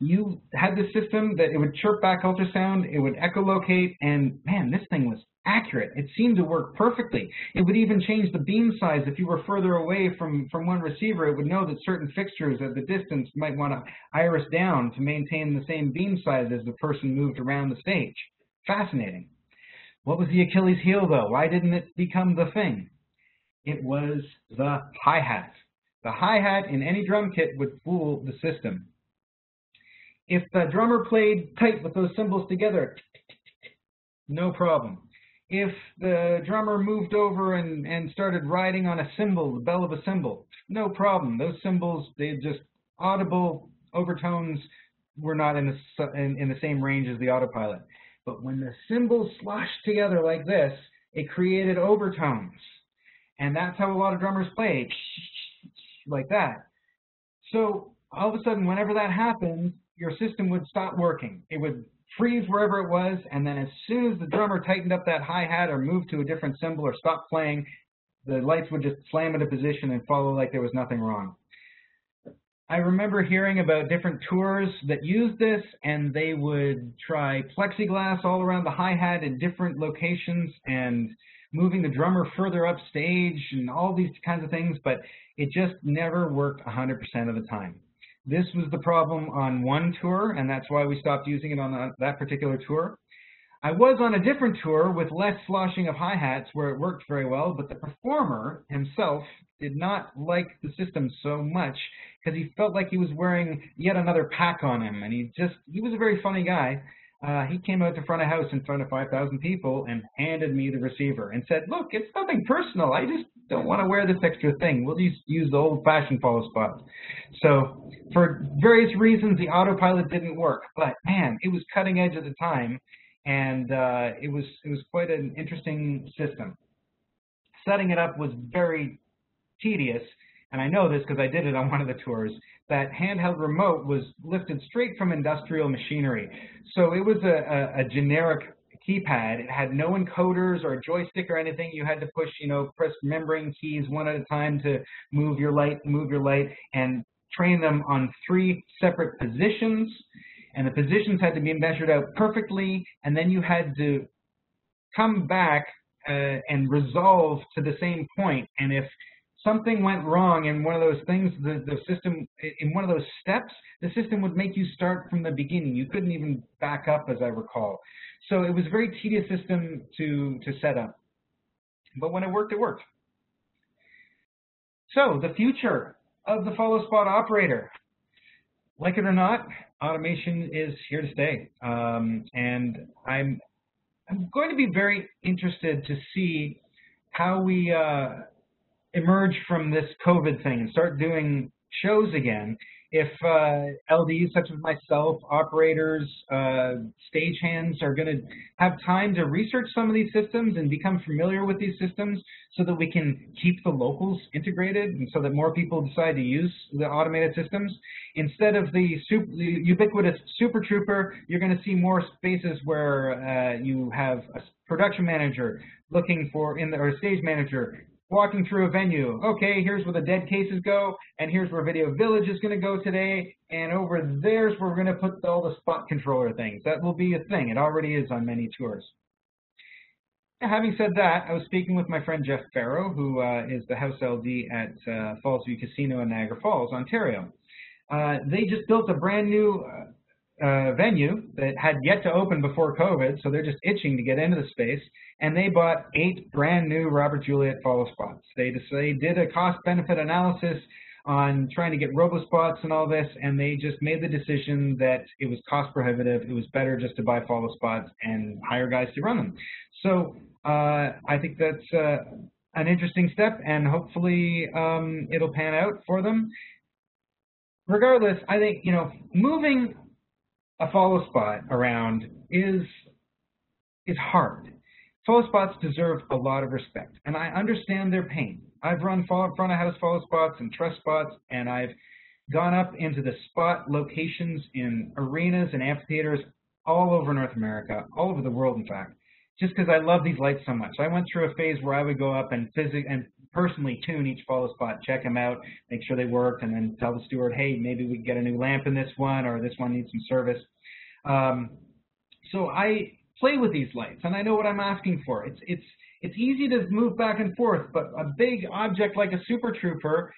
you had the system that it would chirp back ultrasound, it would echolocate, and man, this thing was accurate. It seemed to work perfectly. It would even change the beam size. If you were further away from, from one receiver, it would know that certain fixtures at the distance might want to iris down to maintain the same beam size as the person moved around the stage. Fascinating. What was the Achilles heel, though? Why didn't it become the thing? It was the hi-hat. The hi-hat in any drum kit would fool the system. If the drummer played tight with those cymbals together, no problem if the drummer moved over and, and started riding on a cymbal, the bell of a cymbal, no problem. Those cymbals, they just audible overtones were not in the, in, in the same range as the autopilot. But when the cymbals sloshed together like this, it created overtones. And that's how a lot of drummers play, like that. So all of a sudden, whenever that happened, your system would stop working. It would freeze wherever it was, and then as soon as the drummer tightened up that hi-hat or moved to a different cymbal or stopped playing, the lights would just slam into position and follow like there was nothing wrong. I remember hearing about different tours that used this, and they would try plexiglass all around the hi-hat in different locations and moving the drummer further up stage and all these kinds of things, but it just never worked 100% of the time. This was the problem on one tour, and that's why we stopped using it on that particular tour. I was on a different tour with less sloshing of hi-hats where it worked very well, but the performer himself did not like the system so much because he felt like he was wearing yet another pack on him, and he just, he was a very funny guy. uh, he came out to front of house in front of 5,000 people and handed me the receiver and said, look, it's nothing personal. I just don't want to wear this extra thing. We'll just use the old-fashioned follow spot. So for various reasons, the autopilot didn't work. But man, it was cutting edge at the time, and uh, it was it was quite an interesting system. Setting it up was very tedious, and I know this because I did it on one of the tours, that handheld remote was lifted straight from industrial machinery. So it was a, a, a generic keypad. It had no encoders or a joystick or anything. You had to push, you know, press membrane keys one at a time to move your light, move your light, and train them on three separate positions. And the positions had to be measured out perfectly, and then you had to come back uh, and resolve to the same point. And if something went wrong in one of those things, the, the system, in one of those steps, the system would make you start from the beginning. You couldn't even back up, as I recall. So it was a very tedious system to, to set up. But when it worked, it worked. So the future of the follow spot operator. Like it or not, automation is here to stay. Um, and I'm, I'm going to be very interested to see how we uh, emerge from this COVID thing and start doing shows again, if uh, LDs such as myself, operators, uh, stagehands are going to have time to research some of these systems and become familiar with these systems so that we can keep the locals integrated and so that more people decide to use the automated systems. Instead of the, super, the ubiquitous Super Trooper, you're going to see more spaces where uh, you have a production manager looking for, in the, or a stage manager walking through a venue. Okay, here's where the dead cases go, and here's where Video Village is going to go today, and over there's where we're going to put all the spot controller things. That will be a thing. It already is on many tours. Having said that, I was speaking with my friend Jeff Farrow, who uh, is the house LD at uh, Fallsview Casino in Niagara Falls, Ontario. Uh, they just built a brand new uh, venue that had yet to open before COVID, so they're just itching to get into the space, and they bought eight brand new Robert Juliat follow spots. They, just, they did a cost-benefit analysis on trying to get RoboSpots and all this, and they just made the decision that it was cost prohibitive. It was better just to buy follow spots and hire guys to run them. So uh, I think that's uh, an interesting step, and hopefully um, it'll pan out for them. Regardless, I think you know moving a follow spot around is is hard. Follow spots deserve a lot of respect, and I understand their pain. I've run front of house follow spots and truss spots, and I've gone up into the spot locations in arenas and amphitheaters all over North America, all over the world, in fact, just because I love these lights so much. I went through a phase where I would go up and physic and personally tune each follow spot, check them out, make sure they worked, and then tell the steward, hey, maybe we can get a new lamp in this one, or this one needs some service. Um, so I play with these lights, and I know what I'm asking for. It's it's it's easy to move back and forth, but a big object like a Super Trooper,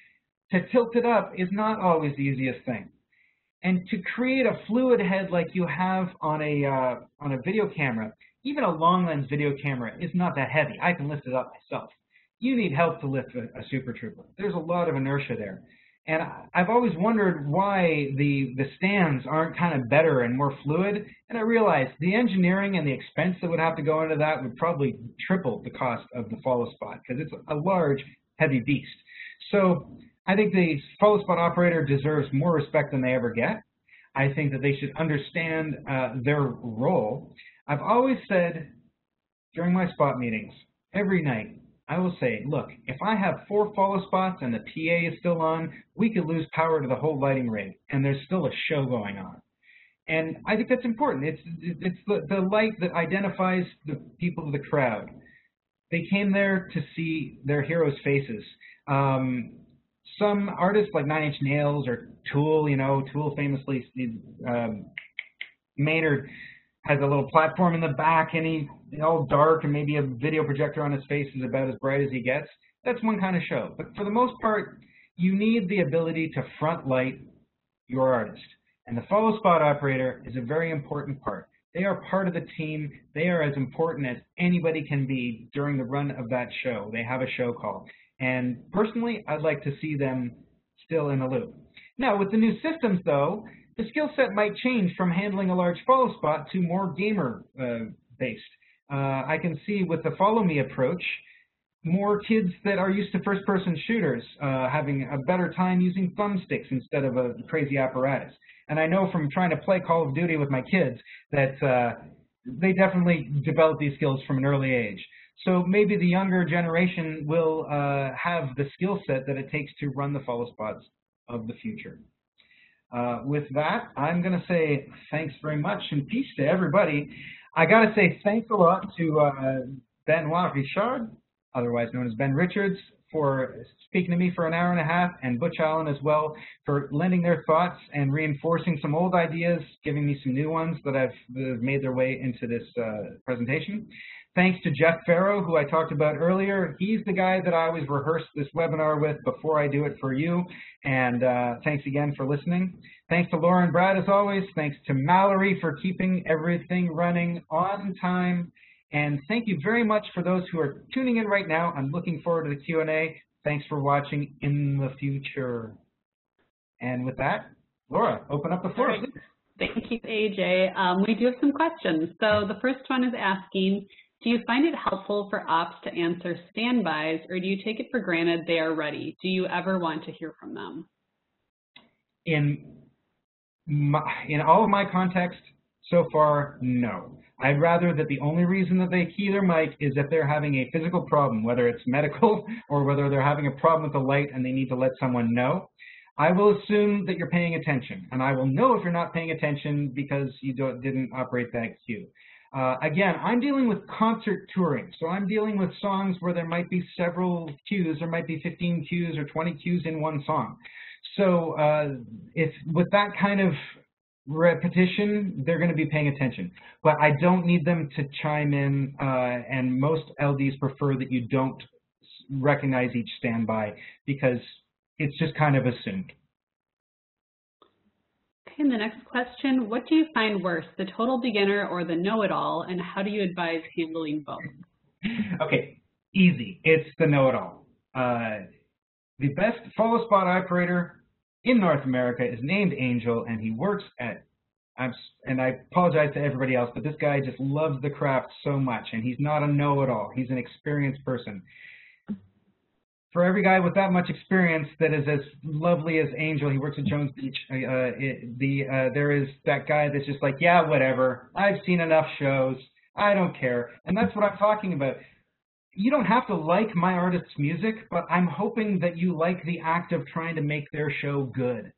to tilt it up is not always the easiest thing. And to create a fluid head like you have on a uh, on a video camera, even a long lens video camera is not that heavy. I can lift it up myself you need help to lift a, a Super Trooper. There's a lot of inertia there. And I've always wondered why the, the stands aren't kind of better and more fluid. And I realized the engineering and the expense that would have to go into that would probably triple the cost of the follow spot because it's a large, heavy beast. So I think the follow spot operator deserves more respect than they ever get. I think that they should understand uh, their role. I've always said during my spot meetings, every night, I will say, look, if I have four follow spots and the PA is still on, we could lose power to the whole lighting rig, and there's still a show going on. And I think that's important. It's it's the, the light that identifies the people of the crowd. They came there to see their heroes' faces. Um, some artists like Nine Inch Nails or Tool, you know, Tool famously, um, Maynard has a little platform in the back and he all dark and maybe a video projector on his face is about as bright as he gets. That's one kind of show. But for the most part, you need the ability to front light your artist. And the follow spot operator is a very important part. They are part of the team. They are as important as anybody can be during the run of that show. They have a show call. And personally, I'd like to see them still in the loop. Now, with the new systems, though, the skill set might change from handling a large follow spot to more gamer-based. Uh, uh, I can see with the follow me approach, more kids that are used to first-person shooters uh, having a better time using thumbsticks instead of a crazy apparatus. And I know from trying to play Call of Duty with my kids that uh, they definitely develop these skills from an early age. So maybe the younger generation will uh, have the skill set that it takes to run the follow spots of the future. Uh, with that, I'm going to say thanks very much and peace to everybody. I got to say thanks a lot to uh, Benoit Richard, otherwise known as Ben Richards, for speaking to me for an hour and a half, and Butch Allen as well for lending their thoughts and reinforcing some old ideas, giving me some new ones that have, that have made their way into this uh, presentation. Thanks to Jeff Farrow, who I talked about earlier. He's the guy that I always rehearse this webinar with before I do it for you. And uh, thanks again for listening. Thanks to Lauren Brad, as always. Thanks to Mallory for keeping everything running on time. And thank you very much for those who are tuning in right now. I'm looking forward to the Q&A. Thanks for watching in the future. And with that, Laura, open up the floor, Thank you, AJ. Um, we do have some questions. So the first one is asking, do you find it helpful for ops to answer standbys, or do you take it for granted they are ready? Do you ever want to hear from them? In my, in all of my context so far, no. I'd rather that the only reason that they key their mic is if they're having a physical problem, whether it's medical or whether they're having a problem with the light and they need to let someone know. I will assume that you're paying attention, and I will know if you're not paying attention because you didn't operate that cue. Uh, again, I'm dealing with concert touring, so I'm dealing with songs where there might be several cues, there might be 15 cues or 20 cues in one song. So uh, if with that kind of repetition, they're going to be paying attention. But I don't need them to chime in, uh, and most LDs prefer that you don't recognize each standby because it's just kind of assumed. Okay, the next question, what do you find worse, the total beginner or the know-it-all, and how do you advise handling both? Okay, easy. It's the know-it-all. Uh, the best follow spot operator in North America is named Angel, and he works at, I'm, and I apologize to everybody else, but this guy just loves the craft so much, and he's not a know-it-all. He's an experienced person for every guy with that much experience that is as lovely as Angel, he works at Jones Beach. Uh, it, the uh, there is that guy that's just like, yeah, whatever. I've seen enough shows. I don't care. And that's what I'm talking about. You don't have to like my artist's music, but I'm hoping that you like the act of trying to make their show good.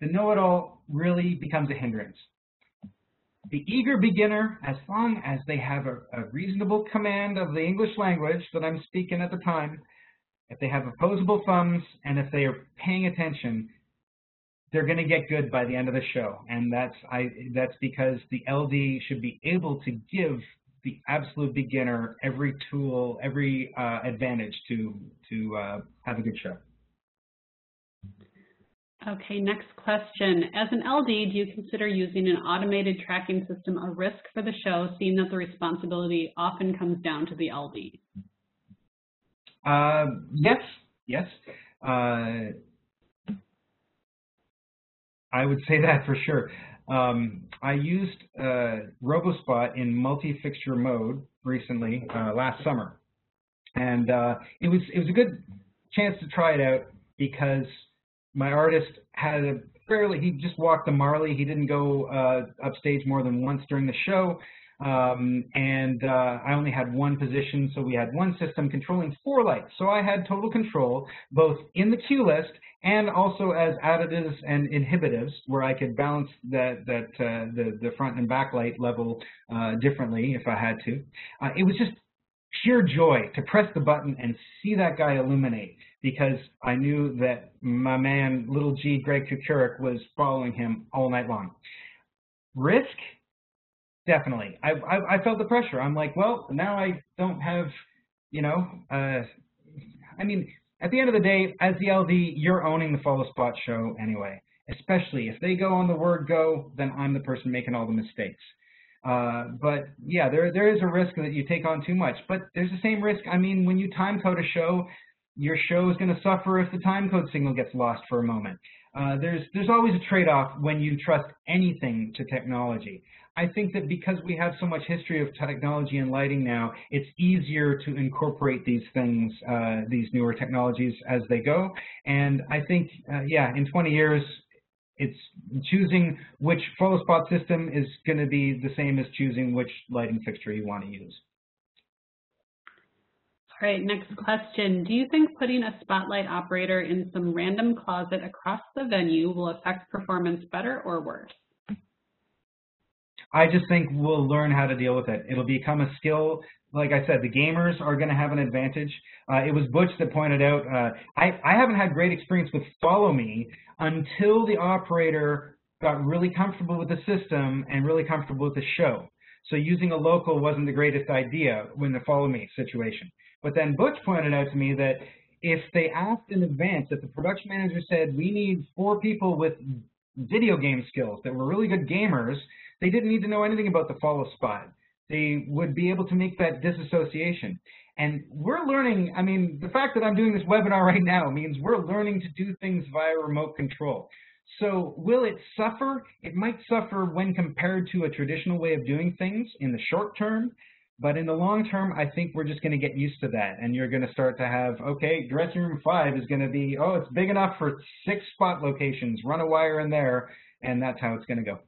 The know-it-all really becomes a hindrance. The eager beginner, as long as they have a, a reasonable command of the English language that I'm speaking at the time, if they have opposable thumbs, and if they are paying attention, they're going to get good by the end of the show. And that's I that's because the LD should be able to give the absolute beginner every tool, every uh, advantage to to uh, have a good show. Okay, next question. As an LD, do you consider using an automated tracking system a risk for the show, seeing that the responsibility often comes down to the LD? Uh, yes, yes. Uh, I would say that for sure. Um, I used uh, RoboSpot in multi-fixture mode recently, uh, last summer, and uh, it was it was a good chance to try it out because my artist had a fairly he just walked the Marley. He didn't go upstage more than once during the show, um, and uh, I only had one position, so we had one system controlling four lights. So I had total control, both in the cue list and also as additives and inhibitives, where I could balance that, that uh, the, the front and back light level uh, differently if I had to. Uh, it was just pure joy to press the button and see that guy illuminate because I knew that my man, little G, Greg Kukurik, was following him all night long. Risk definitely. I, I, I felt the pressure. I'm like, well, now I don't have, you know, uh, I mean, at the end of the day, as the LD, you're owning the follow spot show anyway. Especially if they go on the word go, then I'm the person making all the mistakes. Uh, but yeah, there there is a risk that you take on too much. But there's the same risk. I mean, when you time code a show, your show is going to suffer if the time code signal gets lost for a moment. uh, there's, there's always a trade-off when you trust anything to technology. I think that because we have so much history of technology and lighting now, it's easier to incorporate these things, uh, these newer technologies as they go. And I think, uh, yeah, in 20 years, it's choosing which follow spot system is going to be the same as choosing which lighting fixture you want to use. All right, next question. Do you think putting a spotlight operator in some random closet across the venue will affect performance better or worse? I just think we'll learn how to deal with it. It'll become a skill. Like I said, the gamers are going to have an advantage. Uh, it was Butch that pointed out, uh, I, I haven't had great experience with Follow Me until the operator got really comfortable with the system and really comfortable with the show. So using a local wasn't the greatest idea when the Follow Me situation. But then Butch pointed out to me that if they asked in advance, if the production manager said, we need four people with video game skills that were really good gamers, they didn't need to know anything about the follow spot. They would be able to make that disassociation. And we're learning, I mean, the fact that I'm doing this webinar right now means we're learning to do things via remote control. So will it suffer? It might suffer when compared to a traditional way of doing things in the short term, but in the long term, I think we're just going to get used to that. And you're going to start to have, okay, dressing room five is going to be, oh, it's big enough for six spot locations, run a wire in there, and that's how it's going to go.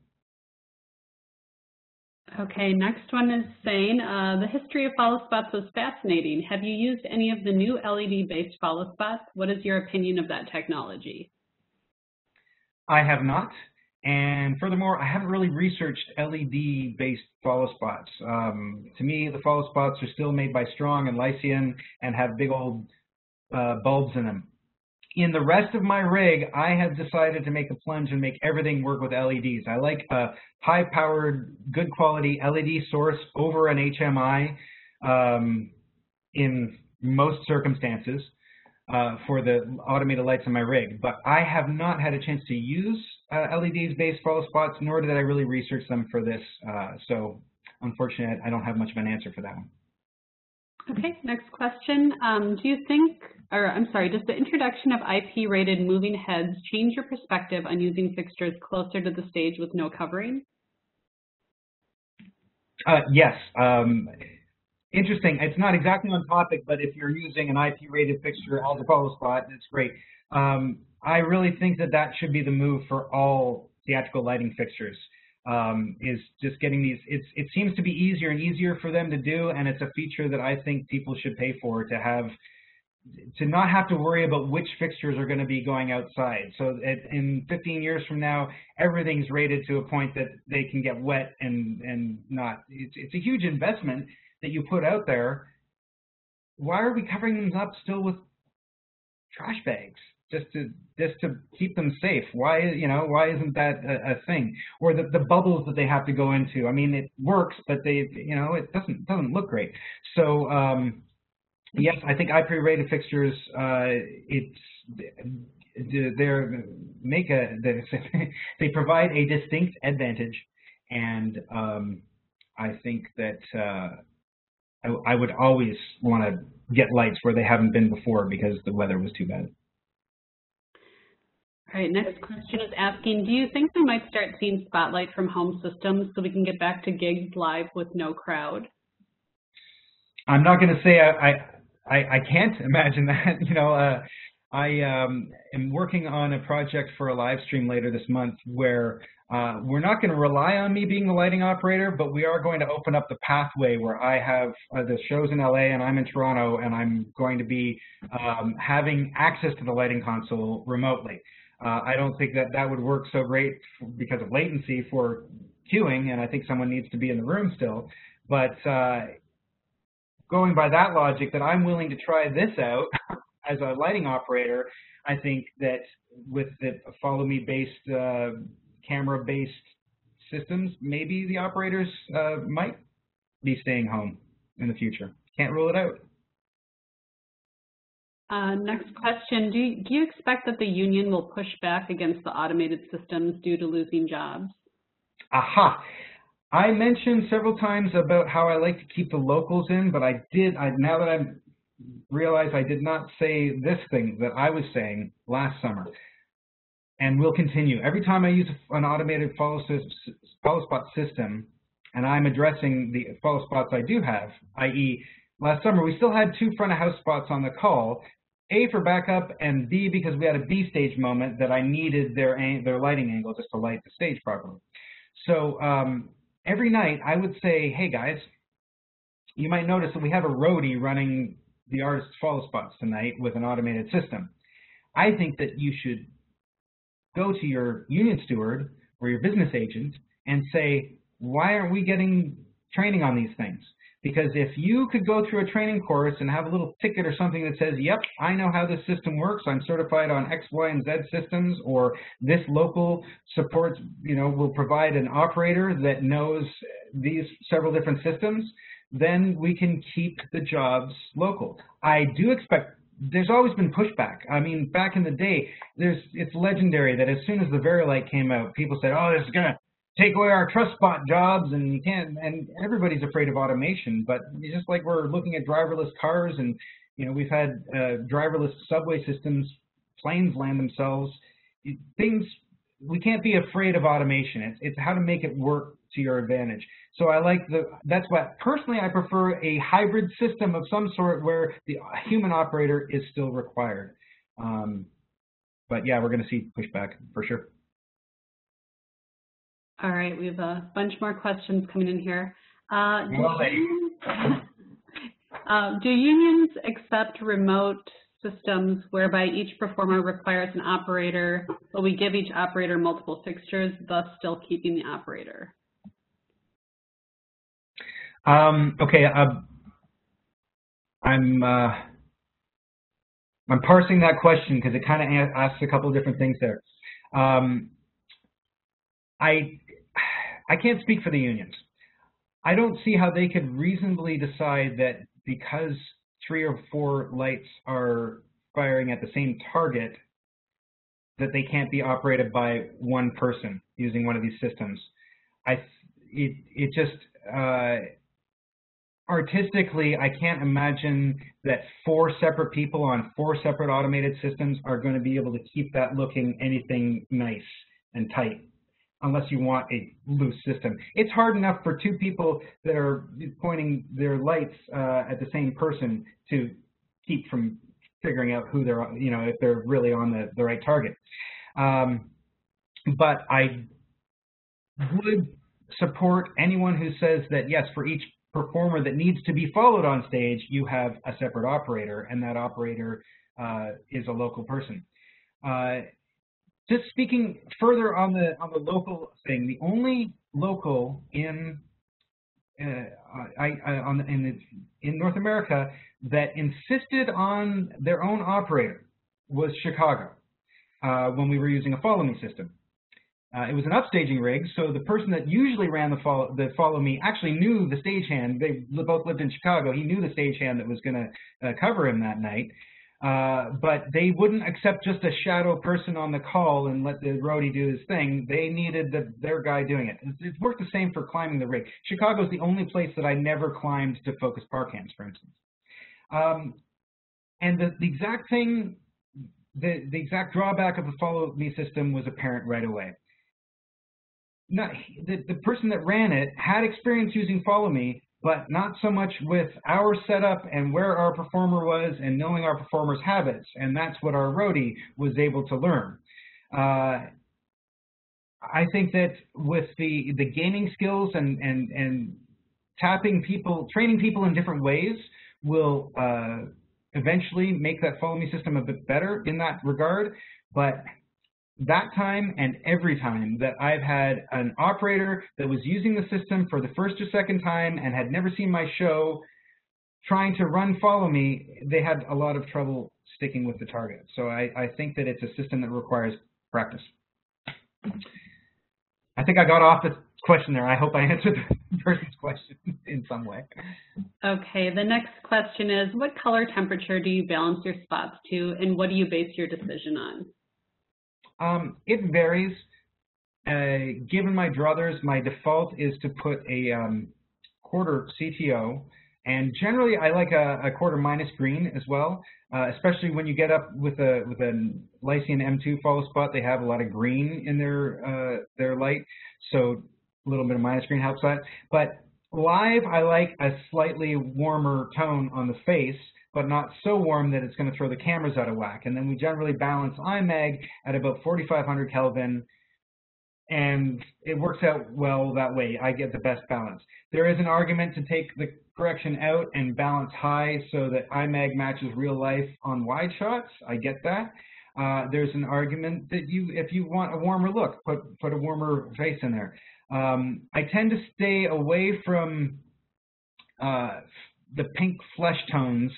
Okay, next one is saying, uh, the history of follow spots was fascinating. Have you used any of the new LED-based follow spots? What is your opinion of that technology? I have not. And furthermore, I haven't really researched LED-based follow spots. Um, to me, the follow spots are still made by Strong and Lycian and have big old uh, bulbs in them in the rest of my rig, I have decided to make a plunge and make everything work with LEDs. I like a high-powered, good quality LED source over an HMI um, in most circumstances uh, for the automated lights in my rig. But I have not had a chance to use uh, LEDs-based follow spots, nor did I really research them for this. Uh, so unfortunately, I don't have much of an answer for that one. Okay, next question. Um, do you think, or I'm sorry, does the introduction of IP-rated moving heads change your perspective on using fixtures closer to the stage with no covering? Uh, yes. Um, interesting. It's not exactly on topic, but if you're using an IP-rated fixture as a follow spot, it's great. Um, I really think that that should be the move for all theatrical lighting fixtures um, is just getting these. It's, it seems to be easier and easier for them to do, and it's a feature that I think people should pay for to have to not have to worry about which fixtures are going to be going outside. So in 15 years from now, everything's rated to a point that they can get wet and and not. It's, it's a huge investment that you put out there. Why are we covering them up still with trash bags? just to just to keep them safe. Why you know why isn't that a, a, thing? Or the the bubbles that they have to go into. I mean, it works, but they you know it doesn't doesn't look great. So um, yes, I think IP-rated fixtures. Uh, it's they're make a they provide a distinct advantage, and um, I think that uh, I, I would always want to get lights where they haven't been before because the weather was too bad. All right, next question is asking, do you think we might start seeing Spotlight from home systems so we can get back to gigs live with no crowd? I'm not going to say I, I, I can't imagine that. You know, uh, I um, am working on a project for a live stream later this month where uh, we're not going to rely on me being the lighting operator, but we are going to open up the pathway where I have uh, the shows in LA and I'm in Toronto and I'm going to be um, having access to the lighting console remotely. Uh, I don't think that that would work so great because of latency for queuing, and I think someone needs to be in the room still. But uh, going by that logic, that I'm willing to try this out as a lighting operator, I think that with the follow me based, uh, camera based systems, maybe the operators uh, might be staying home in the future. Can't rule it out. Uh, next question, do you, do you expect that the union will push back against the automated systems due to losing jobs? Aha. I mentioned several times about how I like to keep the locals in, but I did, I, now that I realize I did not say this thing that I was saying last summer. and we'll continue. Every time I use an automated follow, follow spot system, and I'm addressing the follow spots I do have, i.e., last summer we still had two front of house spots on the call, A for backup and B because we had a B stage moment that I needed their, their lighting angle just to light the stage properly. So um, every night I would say, hey guys, you might notice that we have a roadie running the artist's follow spots tonight with an automated system. I think that you should go to your union steward or your business agent and say, why aren't we getting training on these things? Because if you could go through a training course and have a little ticket or something that says, yep, I know how this system works, I'm certified on X, Y, and Z systems, or this local supports, you know, will provide an operator that knows these several different systems, then we can keep the jobs local. I do expect there's always been pushback. I mean, back in the day, there's it's legendary that as soon as the Vari-Lite came out, people said, "Oh, this is gonna take away our truss spot jobs," and you can't. And everybody's afraid of automation, but just like we're looking at driverless cars, and you know, we've had uh, driverless subway systems, planes land themselves. Things we can't be afraid of automation. It's it's how to make it work to your advantage. So I like the, that's what, personally I prefer a hybrid system of some sort where the human operator is still required. Um, but yeah, we're going to see pushback for sure. All right, we have a bunch more questions coming in here. Uh, do, unions, uh, do unions accept remote systems whereby each performer requires an operator, but we give each operator multiple fixtures, thus still keeping the operator? Um, okay, uh, I'm uh, I'm parsing that question because it kind of asks a couple of different things there. Um, I I can't speak for the unions. I don't see how they could reasonably decide that because three or four lights are firing at the same target that they can't be operated by one person using one of these systems. I it it just uh, artistically, I can't imagine that four separate people on four separate automated systems are going to be able to keep that looking anything nice and tight unless you want a loose system. It's hard enough for two people that are pointing their lights uh, at the same person to keep from figuring out who they're, you know, if they're really on the, the right target. Um, but I would support anyone who says that, yes, for each performer that needs to be followed on stage, you have a separate operator, and that operator uh, is a local person. Uh, just speaking further on the on the local thing, the only local in uh, I, I, on in in North America that insisted on their own operator was Chicago uh, when we were using a follow me system. Uh, it was an upstaging rig, so the person that usually ran the follow, the follow me actually knew the stagehand. They both lived in Chicago. He knew the stagehand that was going to uh, cover him that night. Uh, but they wouldn't accept just a shadow person on the call and let the roadie do his thing. They needed the, their guy doing it. It worked the same for climbing the rig. Chicago is the only place that I never climbed to focus par cans, for instance. Um, and the, the exact thing, the, the exact drawback of the follow me system was apparent right away the, the person that ran it had experience using Follow Me, but not so much with our setup and where our performer was and knowing our performer's habits. And that's what our roadie was able to learn. Uh, I think that with the, the gaining skills and, and, and tapping people, training people in different ways will uh, eventually make that follow me system a bit better in that regard. But that time and every time that I've had an operator that was using the system for the first or second time and had never seen my show trying to run follow me, they had a lot of trouble sticking with the target. So I, I think that it's a system that requires practice. I think I got off the question there. I hope I answered the person's question in some way. Okay, the next question is, what color temperature do you balance your spots to, and what do you base your decision on? Um, it varies. Uh, given my druthers, my default is to put a um, quarter CTO And generally, I like a, a quarter minus green as well, uh, especially when you get up with a with a Lycian M2 follow spot. They have a lot of green in their uh, their light, so a little bit of minus green helps that. But live, I like a slightly warmer tone on the face, but not so warm that it's going to throw the cameras out of whack. And then we generally balance IMAG at about 4,500 Kelvin and it works out well that way. I get the best balance. There is an argument to take the correction out and balance high so that IMAG matches real life on wide shots. I get that. Uh, there's an argument that you, if you want a warmer look, put put a warmer face in there. Um, I tend to stay away from uh, the pink flesh tones.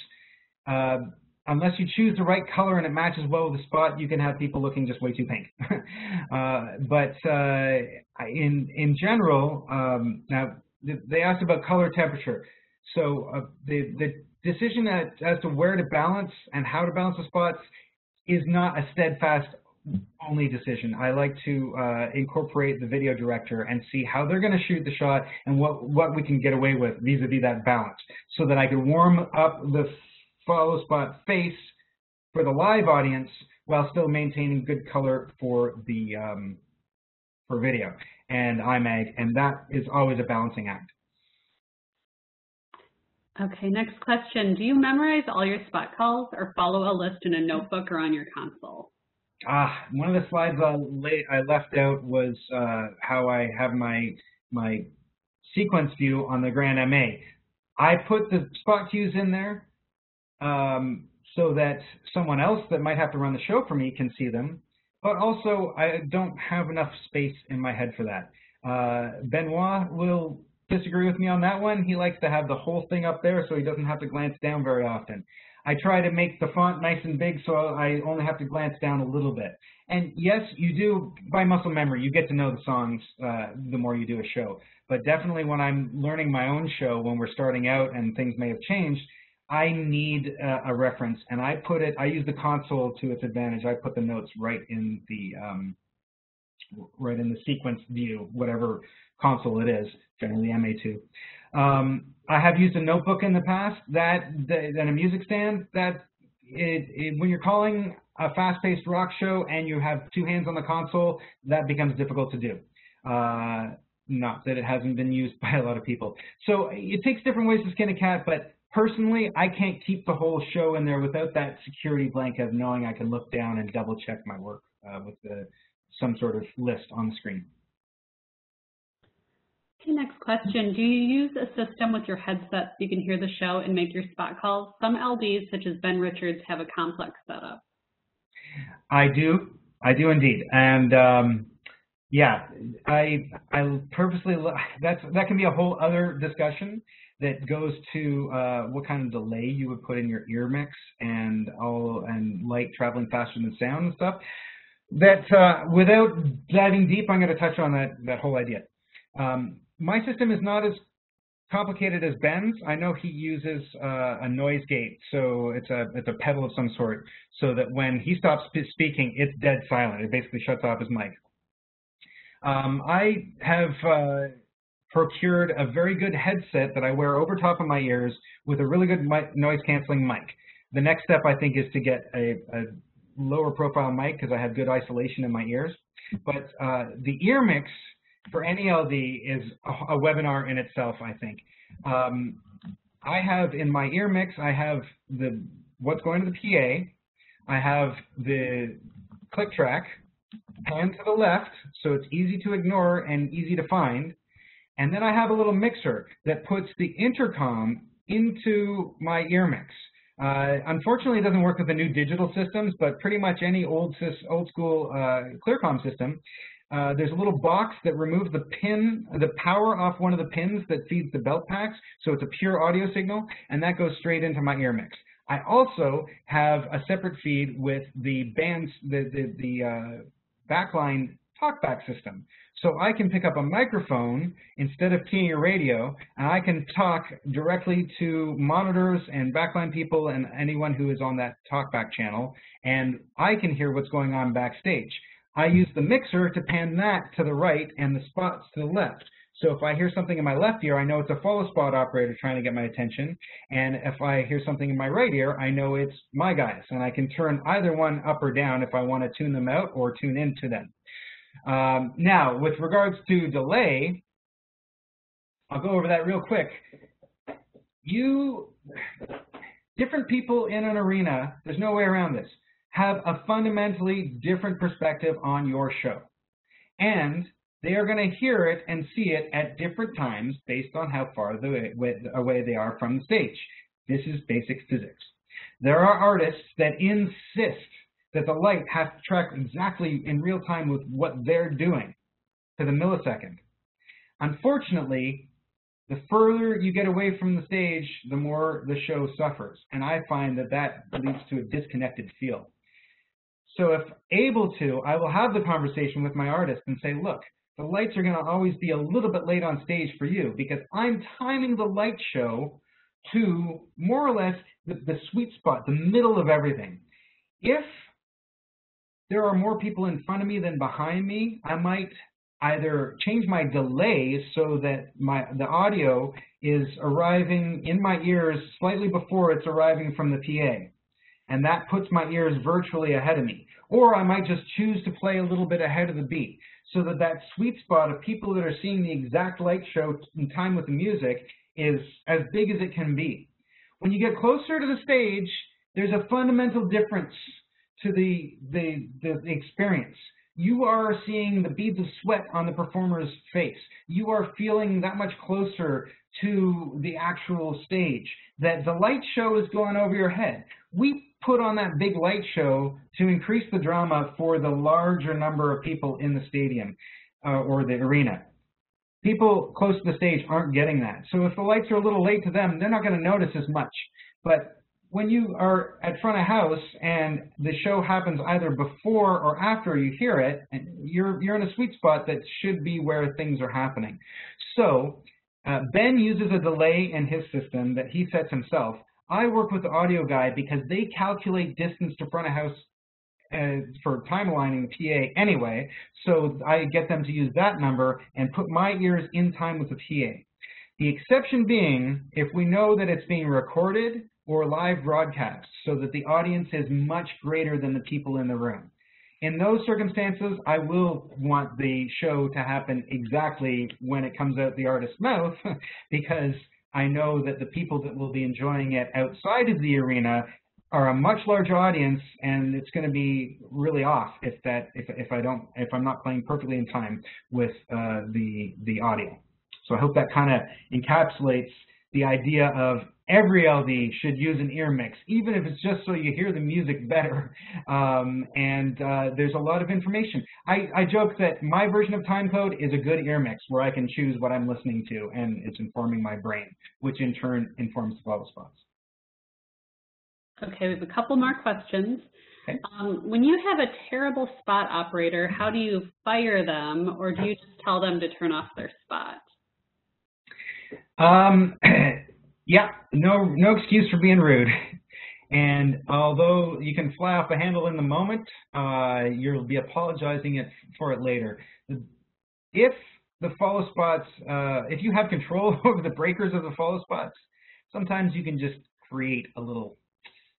Uh, unless you choose the right color and it matches well with the spot, you can have people looking just way too pink. uh, but uh, in in general, um, now they asked about color temperature. So uh, the the decision as, as to where to balance and how to balance the spots is not a steadfast only decision. I like to uh, incorporate the video director and see how they're going to shoot the shot and what, what we can get away with vis-a-vis -vis that balance so that I can warm up the follow spot face for the live audience while still maintaining good color for the um, for video and IMAG, and that is always a balancing act. Okay, next question. Do you memorize all your spot calls or follow a list in a notebook or on your console? Ah, one of the slides I left out was uh, how I have my my sequence view on the Grand MA. I put the spot cues in there um, so that someone else that might have to run the show for me can see them. But also, I don't have enough space in my head for that. Uh, Benoit will disagree with me on that one. He likes to have the whole thing up there so he doesn't have to glance down very often. I try to make the font nice and big so I only have to glance down a little bit. And yes, you do, by muscle memory, you get to know the songs uh, the more you do a show. But definitely when I'm learning my own show, when we're starting out and things may have changed, I need a, a, reference, and I put it. I use the console to its advantage. I put the notes right in the um, right in the sequence view, whatever console it is, generally MA2. Um, I have used a notebook in the past. That then a music stand. That it, it, when you're calling a fast-paced rock show and you have two hands on the console, that becomes difficult to do. Uh, not that it hasn't been used by a lot of people. So it takes different ways to skin a cat, but Personally, I can't keep the whole show in there without that security blanket of knowing I can look down and double check my work uh, with the, some sort of list on the screen. Okay, next question. Do you use a system with your headset so you can hear the show and make your spot calls? Some LDs, such as Ben Richards, have a complex setup. I do. I do indeed. And um, yeah, I I purposely that's that can be a whole other discussion that goes to uh, what kind of delay you would put in your ear mix and all and light traveling faster than sound and stuff. That uh, without diving deep, I'm going to touch on that that whole idea. Um, my system is not as complicated as Ben's. I know he uses uh, a noise gate, so it's a it's a pedal of some sort, so that when he stops speaking, it's dead silent. It basically shuts off his mic. Um, I have uh, procured a very good headset that I wear over top of my ears with a really good noise canceling mic. The next step I think is to get a, a lower profile mic because I have good isolation in my ears. But uh, the ear mix for any LD is a, a webinar in itself, I think. Um, I have in my ear mix, I have the what's going to the PA. I have the click track, pan to the left, so it's easy to ignore and easy to find. And then I have a little mixer that puts the intercom into my ear mix. Uh, unfortunately, it doesn't work with the new digital systems, but pretty much any old, old school uh, Clearcom system, uh, there's a little box that removes the pin, the power off one of the pins that feeds the belt packs, so it's a pure audio signal, and that goes straight into my ear mix. I also have a separate feed with the bands, the, the, the uh, backline talkback system. So I can pick up a microphone instead of keying a radio, and I can talk directly to monitors and backline people and anyone who is on that talkback channel, and I can hear what's going on backstage. I use the mixer to pan that to the right and the spots to the left. So if I hear something in my left ear, I know it's a follow spot operator trying to get my attention. And if I hear something in my right ear, I know it's my guys. And I can turn either one up or down if I want to tune them out or tune into them. Um, now, with regards to delay, I'll go over that real quick. You, different people in an arena, there's no way around this, have a fundamentally different perspective on your show. And they are going to hear it and see it at different times based on how far away they are from the stage. This is basic physics. There are artists that insist that the light has to track exactly in real time with what they're doing to the millisecond. Unfortunately, the further you get away from the stage, the more the show suffers. And I find that that leads to a disconnected feel. So if able to, I will have the conversation with my artist and say, look, the lights are going to always be a little bit late on stage for you because I'm timing the light show to more or less the, the sweet spot, the middle of everything. If there are more people in front of me than behind me, I might either change my delay so that my the audio is arriving in my ears slightly before it's arriving from the PA. And that puts my ears virtually ahead of me. Or I might just choose to play a little bit ahead of the beat so that that sweet spot of people that are seeing the exact light show in time with the music is as big as it can be. When you get closer to the stage, there's a fundamental difference to the, the, the experience. You are seeing the beads of sweat on the performer's face. You are feeling that much closer to the actual stage, that the light show is going over your head. We put on that big light show to increase the drama for the larger number of people in the stadium uh, or the arena. People close to the stage aren't getting that. So if the lights are a little late to them, they're not going to notice as much. But when you are at front of house and the show happens either before or after you hear it, you're, you're in a sweet spot that should be where things are happening. So uh, Ben uses a delay in his system that he sets himself I work with the audio guy because they calculate distance to front of house uh, for time aligning PA anyway, so I get them to use that number and put my ears in time with the PA. The exception being if we know that it's being recorded or live broadcast so that the audience is much greater than the people in the room. In those circumstances, I will want the show to happen exactly when it comes out the artist's mouth because I know that the people that will be enjoying it outside of the arena are a much larger audience, and it's going to be really off if that if if I don't if I'm not playing perfectly in time with uh, the the audio. So I hope that kind of encapsulates the idea of every LD should use an ear mix, even if it's just so you hear the music better. Um, and uh, there's a lot of information. I, I joke that my version of timecode is a good ear mix where I can choose what I'm listening to and it's informing my brain, which in turn informs the follow spots. Okay, we have a couple more questions. Okay. Um, when you have a terrible spot operator, how do you fire them or do you just tell them to turn off their spot? Um, yeah, no, no excuse for being rude. And although you can fly off the handle in the moment, uh, you'll be apologizing it for it later. If the follow spots, uh, if you have control over the breakers of the follow spots, sometimes you can just create a little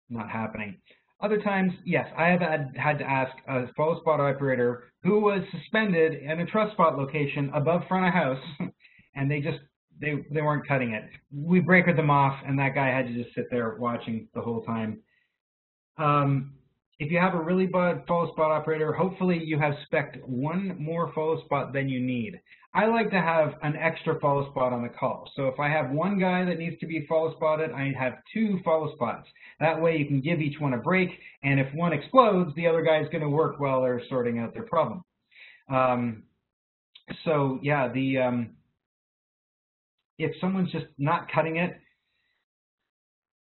not happening. Other times, yes, I have had, had to ask a follow spot operator who was suspended in a truss spot location above front of house, and they just they they weren't cutting it. We breakered them off, and that guy had to just sit there watching the whole time. Um, if you have a really bad follow spot operator, hopefully you have spec one more follow spot than you need. I like to have an extra follow spot on the call. So if I have one guy that needs to be follow spotted, I have two follow spots. That way you can give each one a break, and if one explodes, the other guy is going to work while they're sorting out their problem. Um, so yeah, the um, if someone's just not cutting it,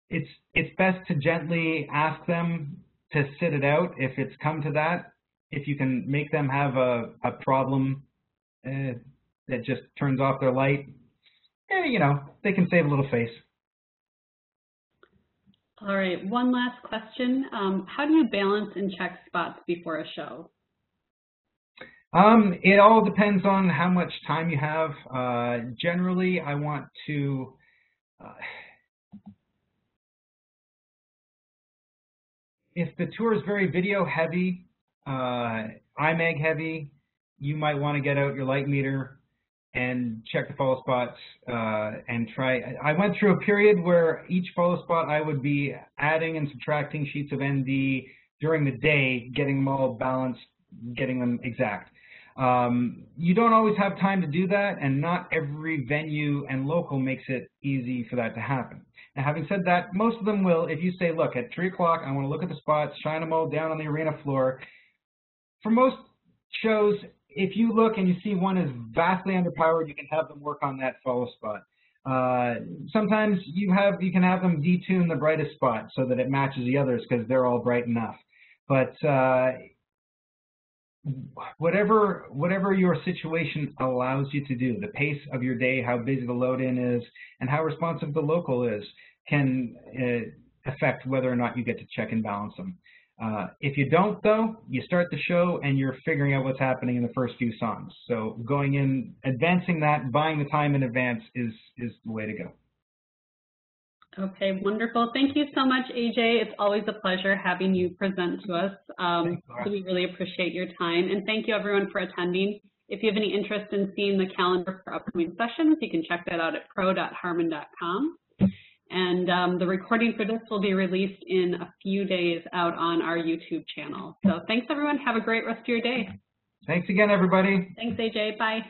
it's it's best to gently ask them to sit it out if it's come to that. If you can make them have a, a problem uh, that just turns off their light, eh, you know, they can save a little face. All right, one last question. Um, how do you balance and check spots before a show? Um, it all depends on how much time you have. Uh, generally, I want to uh, if the tour is very video heavy, uh, IMAG heavy, you might want to get out your light meter and check the follow spots uh, and try. I went through a period where each follow spot I would be adding and subtracting sheets of ND during the day, getting them all balanced, getting them exact. Um, you don't always have time to do that, and not every venue and local makes it easy for that to happen. Now, having said that, most of them will. If you say, look, at 3 o'clock, I want to look at the spots, shine them all down on the arena floor. For most shows, if you look and you see one is vastly underpowered, you can have them work on that follow spot. Uh, sometimes you have you can have them detune the brightest spot so that it matches the others because they're all bright enough. But uh, whatever whatever your situation allows you to do, the pace of your day, how busy the load in is, and how responsive the local is, can uh, affect whether or not you get to check and balance them. Uh, if you don't, though, you start the show and you're figuring out what's happening in the first few songs. So going in, advancing that, buying the time in advance is is the way to go. Okay, wonderful. Thank you so much, AJ. It's always a pleasure having you present to us. Um, so we really appreciate your time. And thank you, everyone, for attending. If you have any interest in seeing the calendar for upcoming sessions, you can check that out at pro.harman.com. And um, the recording for this will be released in a few days out on our YouTube channel. So thanks, everyone. Have a great rest of your day. Thanks again, everybody. Thanks, AJ. Bye.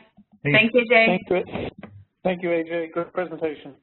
Thanks, AJ. Thank you. Thank you, AJ. Good presentation.